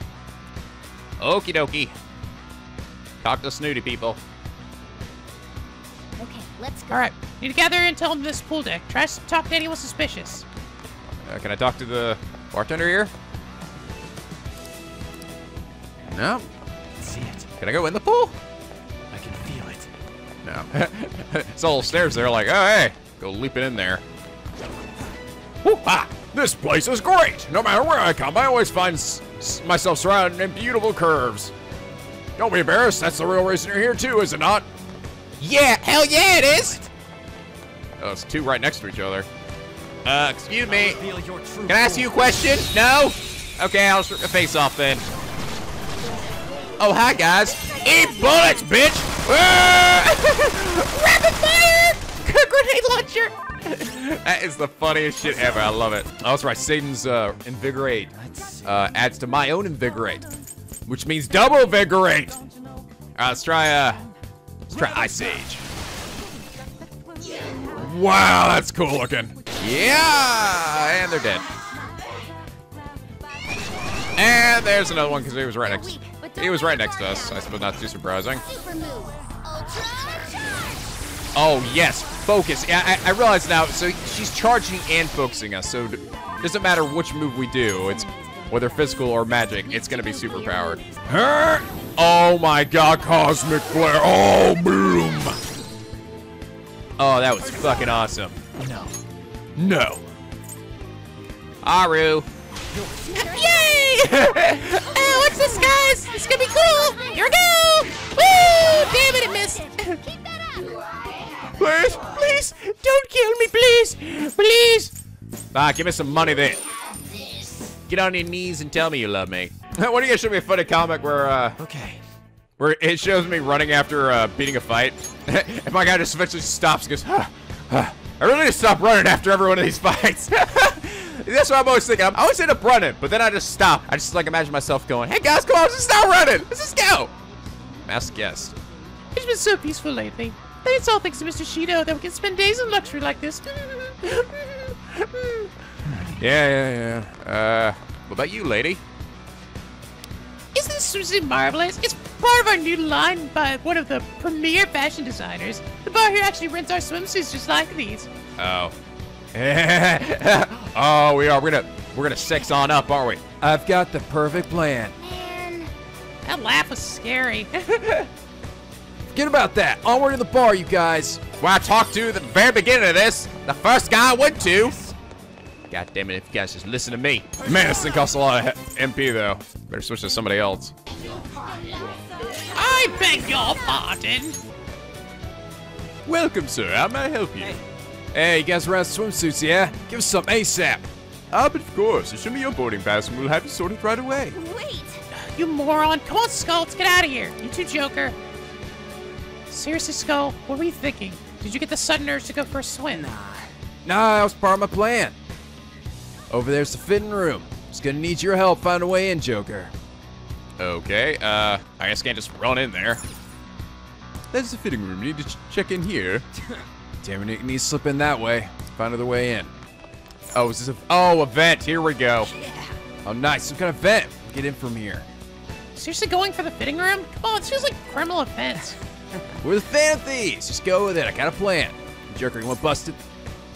Okie dokie. Talk to snooty people. Okay, let's go. All right, need to gather intel on this pool deck. Try to talk to anyone suspicious. Uh, can I talk to the bartender here? No. See it. Can I go in the pool? I can feel it. No. it's all stairs there, like, oh, hey, go leaping in there. Woo, ah, this place is great. No matter where I come, I always find s- s- myself surrounded in beautiful curves. Don't be embarrassed. That's the real reason you're here, too, is it not? Yeah, hell yeah, it is. Oh, it's two right next to each other. Uh, excuse me. Feel your true Can I ask you a question? No? Okay, I'll strip the face off then. Oh, hi, guys. Eat bullets, bitch! Rapid fire! Grenade launcher! that is the funniest shit ever. I love it. Oh, that's right. Satan's uh, Invigorate uh, adds to my own Invigorate, which means double Invigorate. All right, let's try, uh, let's try Ice Age. Wow, that's cool looking. Yeah, and they're dead. And there's another one because he was right next. He was right next to us. I suppose not too surprising. Oh yes, focus. Yeah, I, I realize now. So she's charging and focusing us. So it doesn't matter which move we do. It's whether physical or magic. It's gonna be super powered. Her. Oh my God, cosmic flare. Oh boom. Oh, that was fucking awesome. No. No. Aru. Yay! hey, what's this, guys? It's gonna be cool. Here we go! Woo! Damn it, it missed. Please, please, don't kill me, please, please. Ah, give me some money then. Get on your knees and tell me you love me. what are you gonna show me a funny comic where, uh, Okay. where it shows me running after uh, beating a fight, and my guy just eventually stops and goes, huh, huh, I really need to stop running after every one of these fights. That's what I'm always thinking. I'm- I always end up running, but then I just stop. I just like imagine myself going, hey guys, come on, just stop running. Let's just go. Mass guest. It's been so peaceful lately. It's all thanks to Mr. Shido that we can spend days in luxury like this. Yeah, yeah, yeah. Uh, what about you, lady? Isn't this swimsuit marvelous? It's part of our new line by one of the premier fashion designers. The bar here actually rents our swimsuits just like these. Oh. oh, we are. We're gonna we're gonna sex on up, aren't we? I've got the perfect plan. Man. That laugh was scary. Forget about that. Onward to the bar, you guys. Well, I talked to the very beginning of this, the first guy I went to. God damn it! If you guys just listen to me. Man, this thing costs a lot of MP though. Better switch to somebody else. I beg your pardon. Welcome, sir. How may I help you? Hey, you guys are out of swimsuits, yeah? Give us some ASAP. Ah, but of course. Show me your boarding pass, and we'll have you sorted right away. Wait. You moron. Come on, Skull. Let's get out of here. You too, Joker. Seriously, Skull, what were you thinking? Did you get the sudden urge to go for a swim? Nah, that was part of my plan. Over there's the fitting room. Just gonna need your help find a way in, Joker. Okay. Uh, I guess I can't just run in there. That's the fitting room. You need to ch- check in here. Damn it, you need to slip in that way. Find another way in. Oh, is this a oh a vent? Here we go. Yeah. Oh, nice. Some kind of vent. Get in from here. Seriously going for the fitting room? Come on, it feels like criminal offense. We're the fan thieves. Just go with it. I got a plan. Joker, you want busted?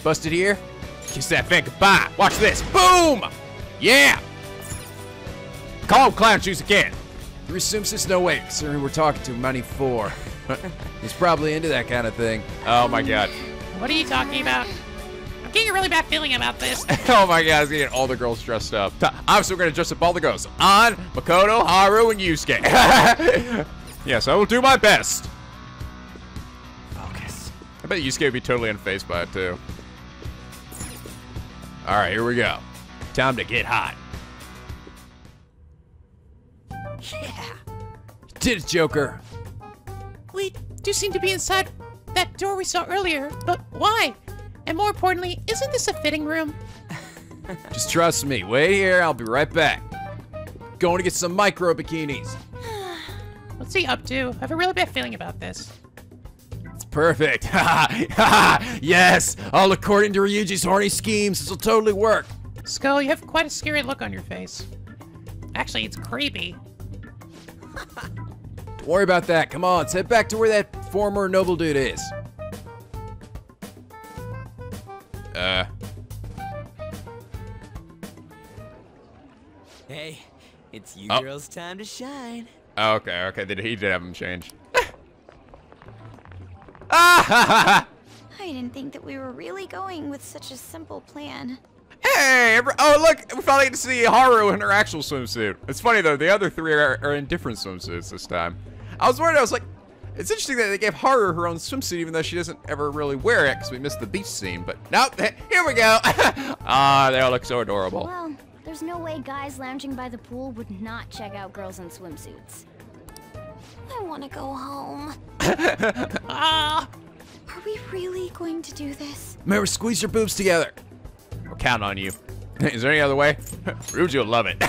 Busted here? Kiss that vent goodbye. Watch this. Boom! Yeah! Call him clown shoes again. Three swimsuits? No way. Considering we're talking to Money Four. He's probably into that kind of thing. Oh my god. What are you talking about? I'm getting a really bad feeling about this. oh my god, I was getting all the girls dressed up. I'm still gonna dress up all the girls. On, Makoto, Haru, and Yusuke. yes, I will do my best. Focus. I bet Yusuke would be totally unfazed by it too. Alright, here we go. Time to get hot. Yeah. Did it, Joker. We do seem to be inside that door we saw earlier, but why? And more importantly, isn't this a fitting room? Just trust me. Wait here. I'll be right back. Going to get some micro bikinis. What's he up to? I have a really bad feeling about this. It's perfect. yes, all according to Ryuji's horny schemes. This will totally work. Skull, you have quite a scary look on your face. Actually, it's creepy. Don't worry about that. Come on, let's head back to where that former noble dude is. Uh, Hey, it's you Oh. girls' time to shine. oh, okay, okay. Did he did have him change? Ah! I didn't think that we were really going with such a simple plan. Hey! oh, look! We finally get to see Haru in her actual swimsuit. It's funny though. The other three are, are in different swimsuits this time. I was worried. I was like, it's interesting that they gave Haru her own swimsuit, even though she doesn't ever really wear it because we missed the beach scene. But nope. Here we go. Ah, they all look so adorable. Well, there's no way guys lounging by the pool would not check out girls in swimsuits. I want to go home. Ah! Are we really going to do this? Remember, squeeze your boobs together. We're counting on you. Is there any other way? Ryuji will love it.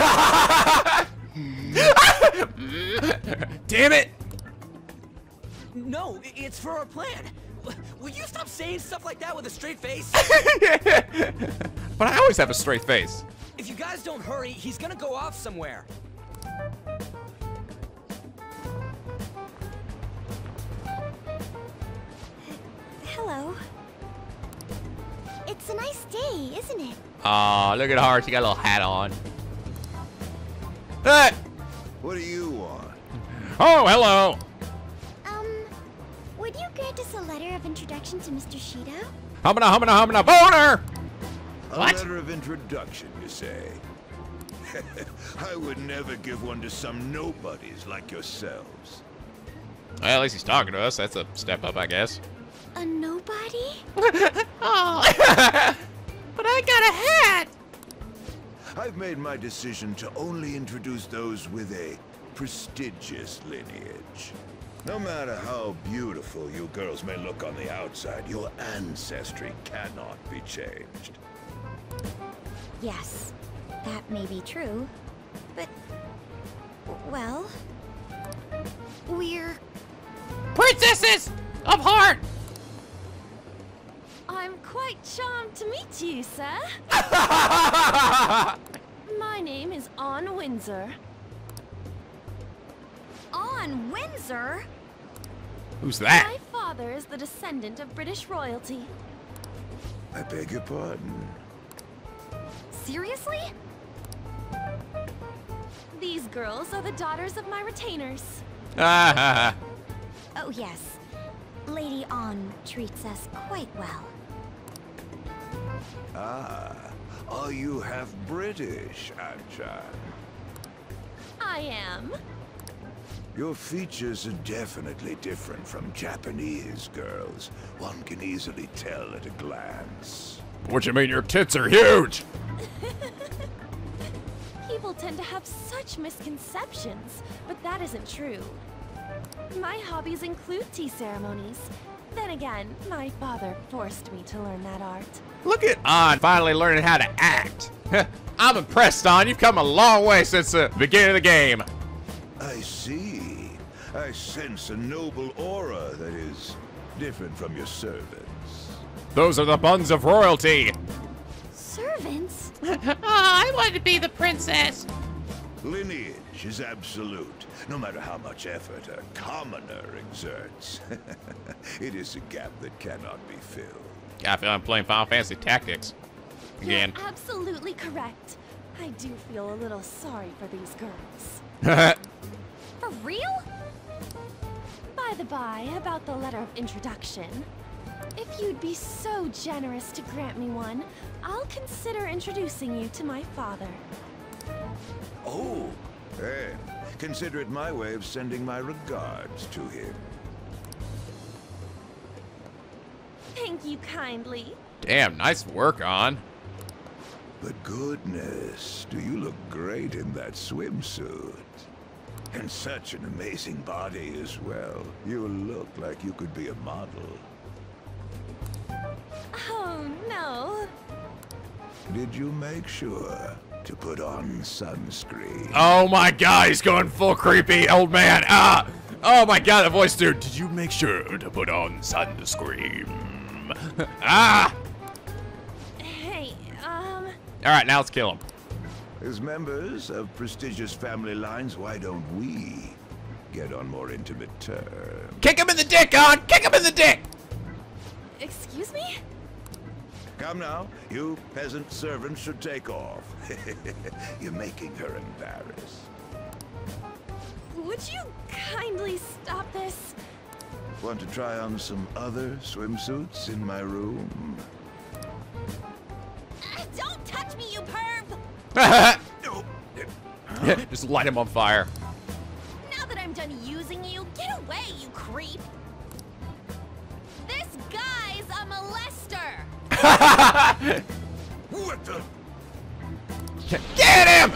Damn it! No, it's for our plan. W- Will you stop saying stuff like that with a straight face? But I always have a straight face. if you guys don't hurry, he's gonna go off somewhere. Hello. It's a nice day, isn't it? Aw, look at her. She got a little hat on. Hey! What do you want? Oh, hello. Um, would you grant us a letter of introduction to Mr. Shido? Humana, humana, humana, boner! A What? letter of introduction, you say? I would never give one to some nobodies like yourselves. Well, at least he's talking to us. That's a step up, I guess. A nobody? Oh! but I got a hat! I've made my decision to only introduce those with a prestigious lineage. No matter how beautiful you girls may look on the outside, your ancestry cannot be changed. Yes, that may be true, but. Well. We're. Princesses of heart! I'm quite charmed to meet you, sir. My name is Anne Windsor. On Windsor? Who's that? My father is the descendant of British royalty. I beg your pardon. Seriously? These girls are the daughters of my retainers. Ah, Oh, yes. Lady On treats us quite well. Ah, are you half British, Anchan? I am. Your features are definitely different from Japanese girls. One can easily tell at a glance. what you mean your tits are huge? People tend to have such misconceptions, but that isn't true. My hobbies include tea ceremonies. Then again, my father forced me to learn that art. Look at On finally learning how to act. I'm impressed, On. You've come a long way since the beginning of the game. I see. I sense a noble aura that is different from your servants. Those are the buns of royalty. Servants? oh, I wanted to be the princess. Lineage is absolute, no matter how much effort a commoner exerts. it is a gap that cannot be filled. I feel I'm playing Final Fantasy Tactics. Again. You're absolutely correct. I do feel a little sorry for these girls. For real? By the by, about the letter of introduction. If you'd be so generous to grant me one, I'll consider introducing you to my father. Oh, then consider it my way of sending my regards to him. Thank you kindly. Damn, nice work, On. But goodness, do you look great in that swimsuit. And such an amazing body as well. You look like you could be a model. Oh, no. Did you make sure to put on sunscreen? Oh my god, he's going full creepy old man. Ah! Oh my god, the voice dude. Did you make sure to put on sunscreen? ah! Hey, um, All right, now let's kill him. As members of prestigious family lines, why don't we get on more intimate terms? Kick him in the dick, on! Kick him in the dick! excuse me? Come now, you peasant servants should take off. You're making her embarrassed. Would you kindly stop this? Want to try on some other swimsuits in my room? Ah, Don't touch me, you perv! Just light him on fire. Now that I'm done using you, get away, What the? Get him!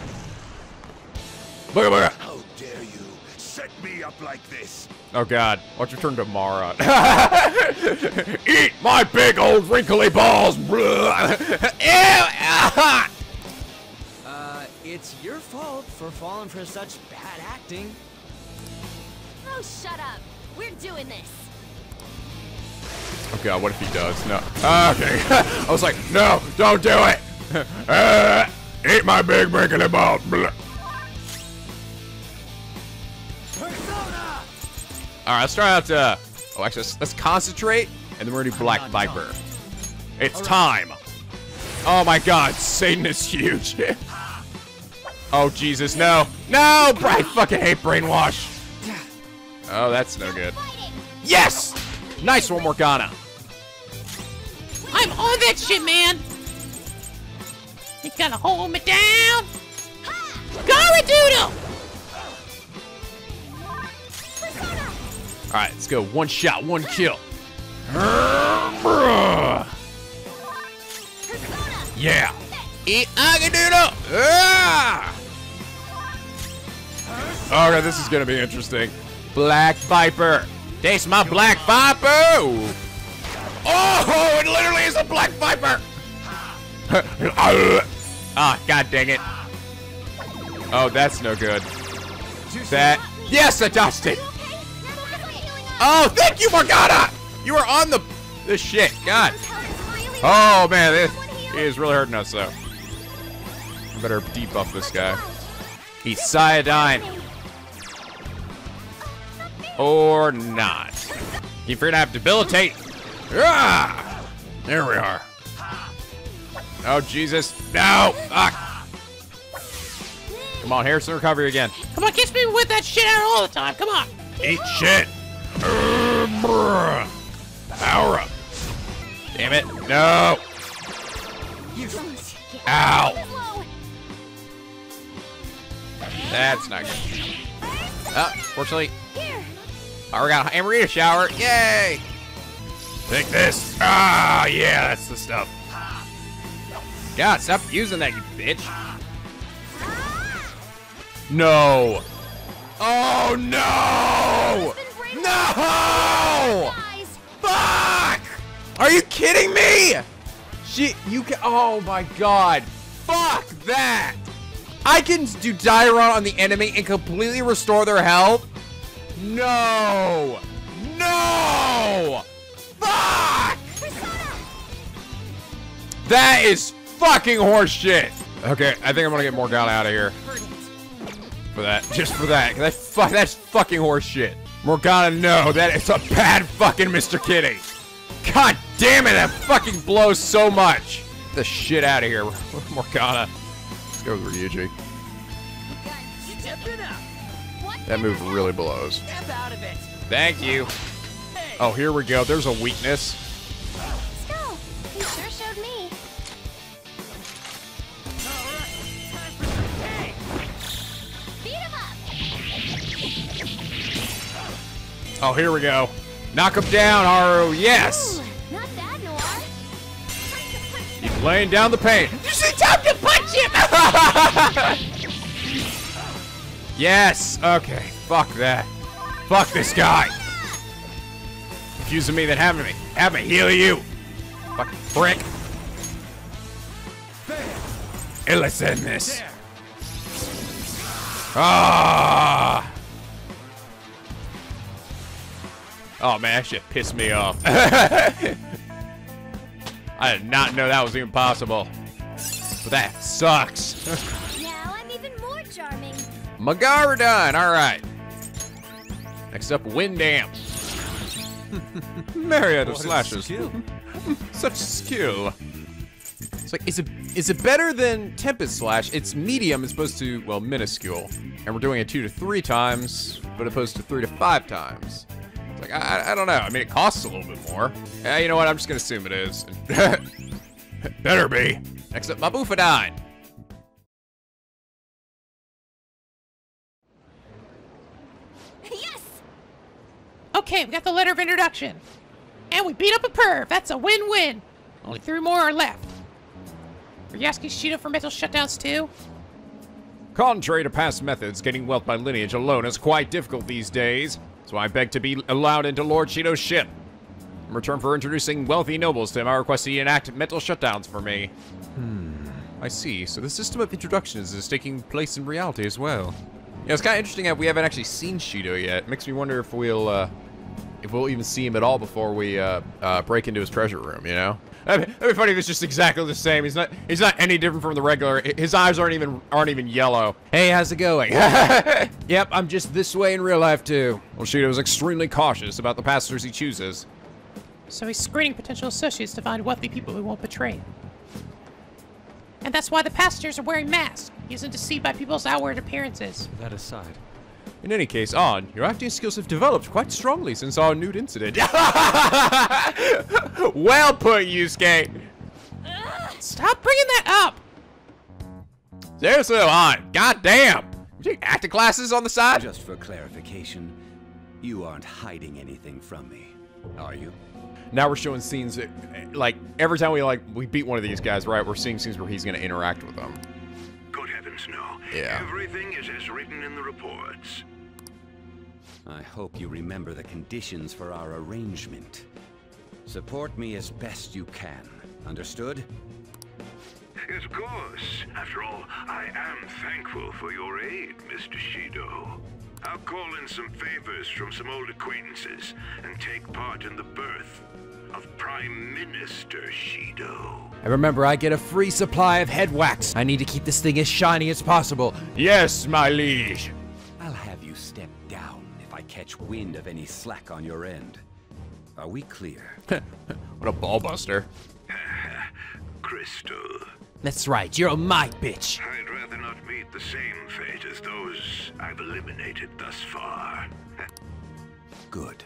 Booga booga. How dare you set me up like this? Oh god, watch her turn to Mara. Eat my big old wrinkly balls! Ew! ah! Uh, it's your fault for falling for such bad acting. Oh, shut up! We're doing this! Oh god, what if he does? No. Okay. I was like, no, don't do it! Uh, eat my big wrinkly balls! Blah. Alright, let's try out, uh, oh, actually, let's, let's concentrate, and then we're gonna do Black Viper. It's time! Oh my god, Satan is huge. oh, Jesus, no. No! I fucking hate brainwash. Oh, that's no good. Yes! Nice one, Morgana. I'm on that shit, man. You gotta hold me down. Go, Doodle! Alright, let's go. One shot, one kill. Yeah. Eat Agadoodle! Ah! Okay, this is gonna be interesting. Black Viper. Taste my Black Viper! Oh, it literally is a Black Viper! ah, god dang it. Oh, that's no good. That. Yes, I dodged it! Oh, thank you, Morgana! You were on the this shit. God. Oh man, this is really hurting us though. Better debuff this guy. He's Cyanide. Or not. You figured I have debilitate. Ah! There we are. Oh Jesus. No! Fuck. Come on, Harisen Recovery again. Come on, catch me with that shit out all the time. Come on. Eat shit. Power up. Damn it. No. Ow. That's not good. Oh, fortunately. Oh, we got a Amrita Shower. Yay. Take this. Ah, yeah, that's the stuff. God, stop using that, you bitch. No. Oh, no. No! Fuck! Are you kidding me? She, you can, oh my god. Fuck that! I can do Diarahan on the enemy and completely restore their health? No! No! Fuck! That is fucking horseshit. Okay, I think I'm gonna get Morgana out of here. For that, just for that. That's fucking horseshit. Morgana, no, that is a bad fucking Mr. Kitty. God damn it, that fucking blows so much. Get the shit out of here, Morgana. Let's go with Ryuji. Step it up. That move really blows. Out of it. Thank you. Oh, here we go. There's a weakness. Let's go! You sure showed me. Beat him up! Oh, here we go. Knock him down, Haru. Yes. Ooh, not bad, Noir. He's laying down the pain. You see time to punch him. Yes. Okay. Fuck that. Fuck this guy. Accusing me, then having me. Have me heal you. Fucking prick. Let's this. Ah. Oh man, that shit pissed me off. I did not know that was even possible. But that sucks. charming. Megidolaon, alright. Next up, Wind Amp. Myriad of slashes. skill. Such skill. It's like, is it is it better than Tempest Slash? It's medium as opposed to, well, minuscule. And we're doing it two to three times, but opposed to three to five times. It's like, I, I- I don't know. I mean, it costs a little bit more. Yeah, you know what? I'm just going to assume it is. better be. Next up, Mabufudyne. Yes! Okay, we got the letter of introduction. And we beat up a perv. That's a win-win. Only three more are left. Are you asking Shido for mental shutdowns too? Contrary to past methods, getting wealth by lineage alone is quite difficult these days. So I beg to be allowed into Lord Shido's ship. In return for introducing wealthy nobles to him, I request he enact mental shutdowns for me. Hmm. I see. So the system of introductions is taking place in reality as well. Yeah, it's kind of interesting that we haven't actually seen Shido yet. Makes me wonder if we'll, uh, if we'll even see him at all before we uh, uh, break into his treasure room. You know? That'd be, that'd be funny if it's just exactly the same. He's not he's not any different from the regular. His eyes aren't even aren't even yellow. Hey, how's it going? Yep, I'm just this way in real life too. Well, Shido is extremely cautious about the pastors he chooses. So he's screening potential associates to find wealthy people who won't betray him. And that's why the pastors are wearing masks, He isn't deceived by people's outward appearances. That aside, In any case, On, your acting skills have developed quite strongly since our nude incident. well put, Yusuke. Stop bringing that up! Seriously, On. God damn. You take acting classes on the side? Just for clarification, you aren't hiding anything from me, are you? Now we're showing scenes that, like every time we like we beat one of these guys, right? We're seeing scenes where he's gonna interact with them. Good heavens, no. Yeah. Everything is as written in the reports. I hope you remember the conditions for our arrangement. Support me as best you can. Understood? Yes, of course. After all, I am thankful for your aid, Mr. Shido. I'll call in some favors from some old acquaintances and take part in the birth of Prime Minister Shido. And remember, I get a free supply of head wax. I need to keep this thing as shiny as possible. Yes, my liege. I'll have you step down if I catch wind of any slack on your end. Are we clear? What a ballbuster. Crystal, That's right, you're my bitch. I'd rather not meet the same fate as those I've eliminated thus far. Good.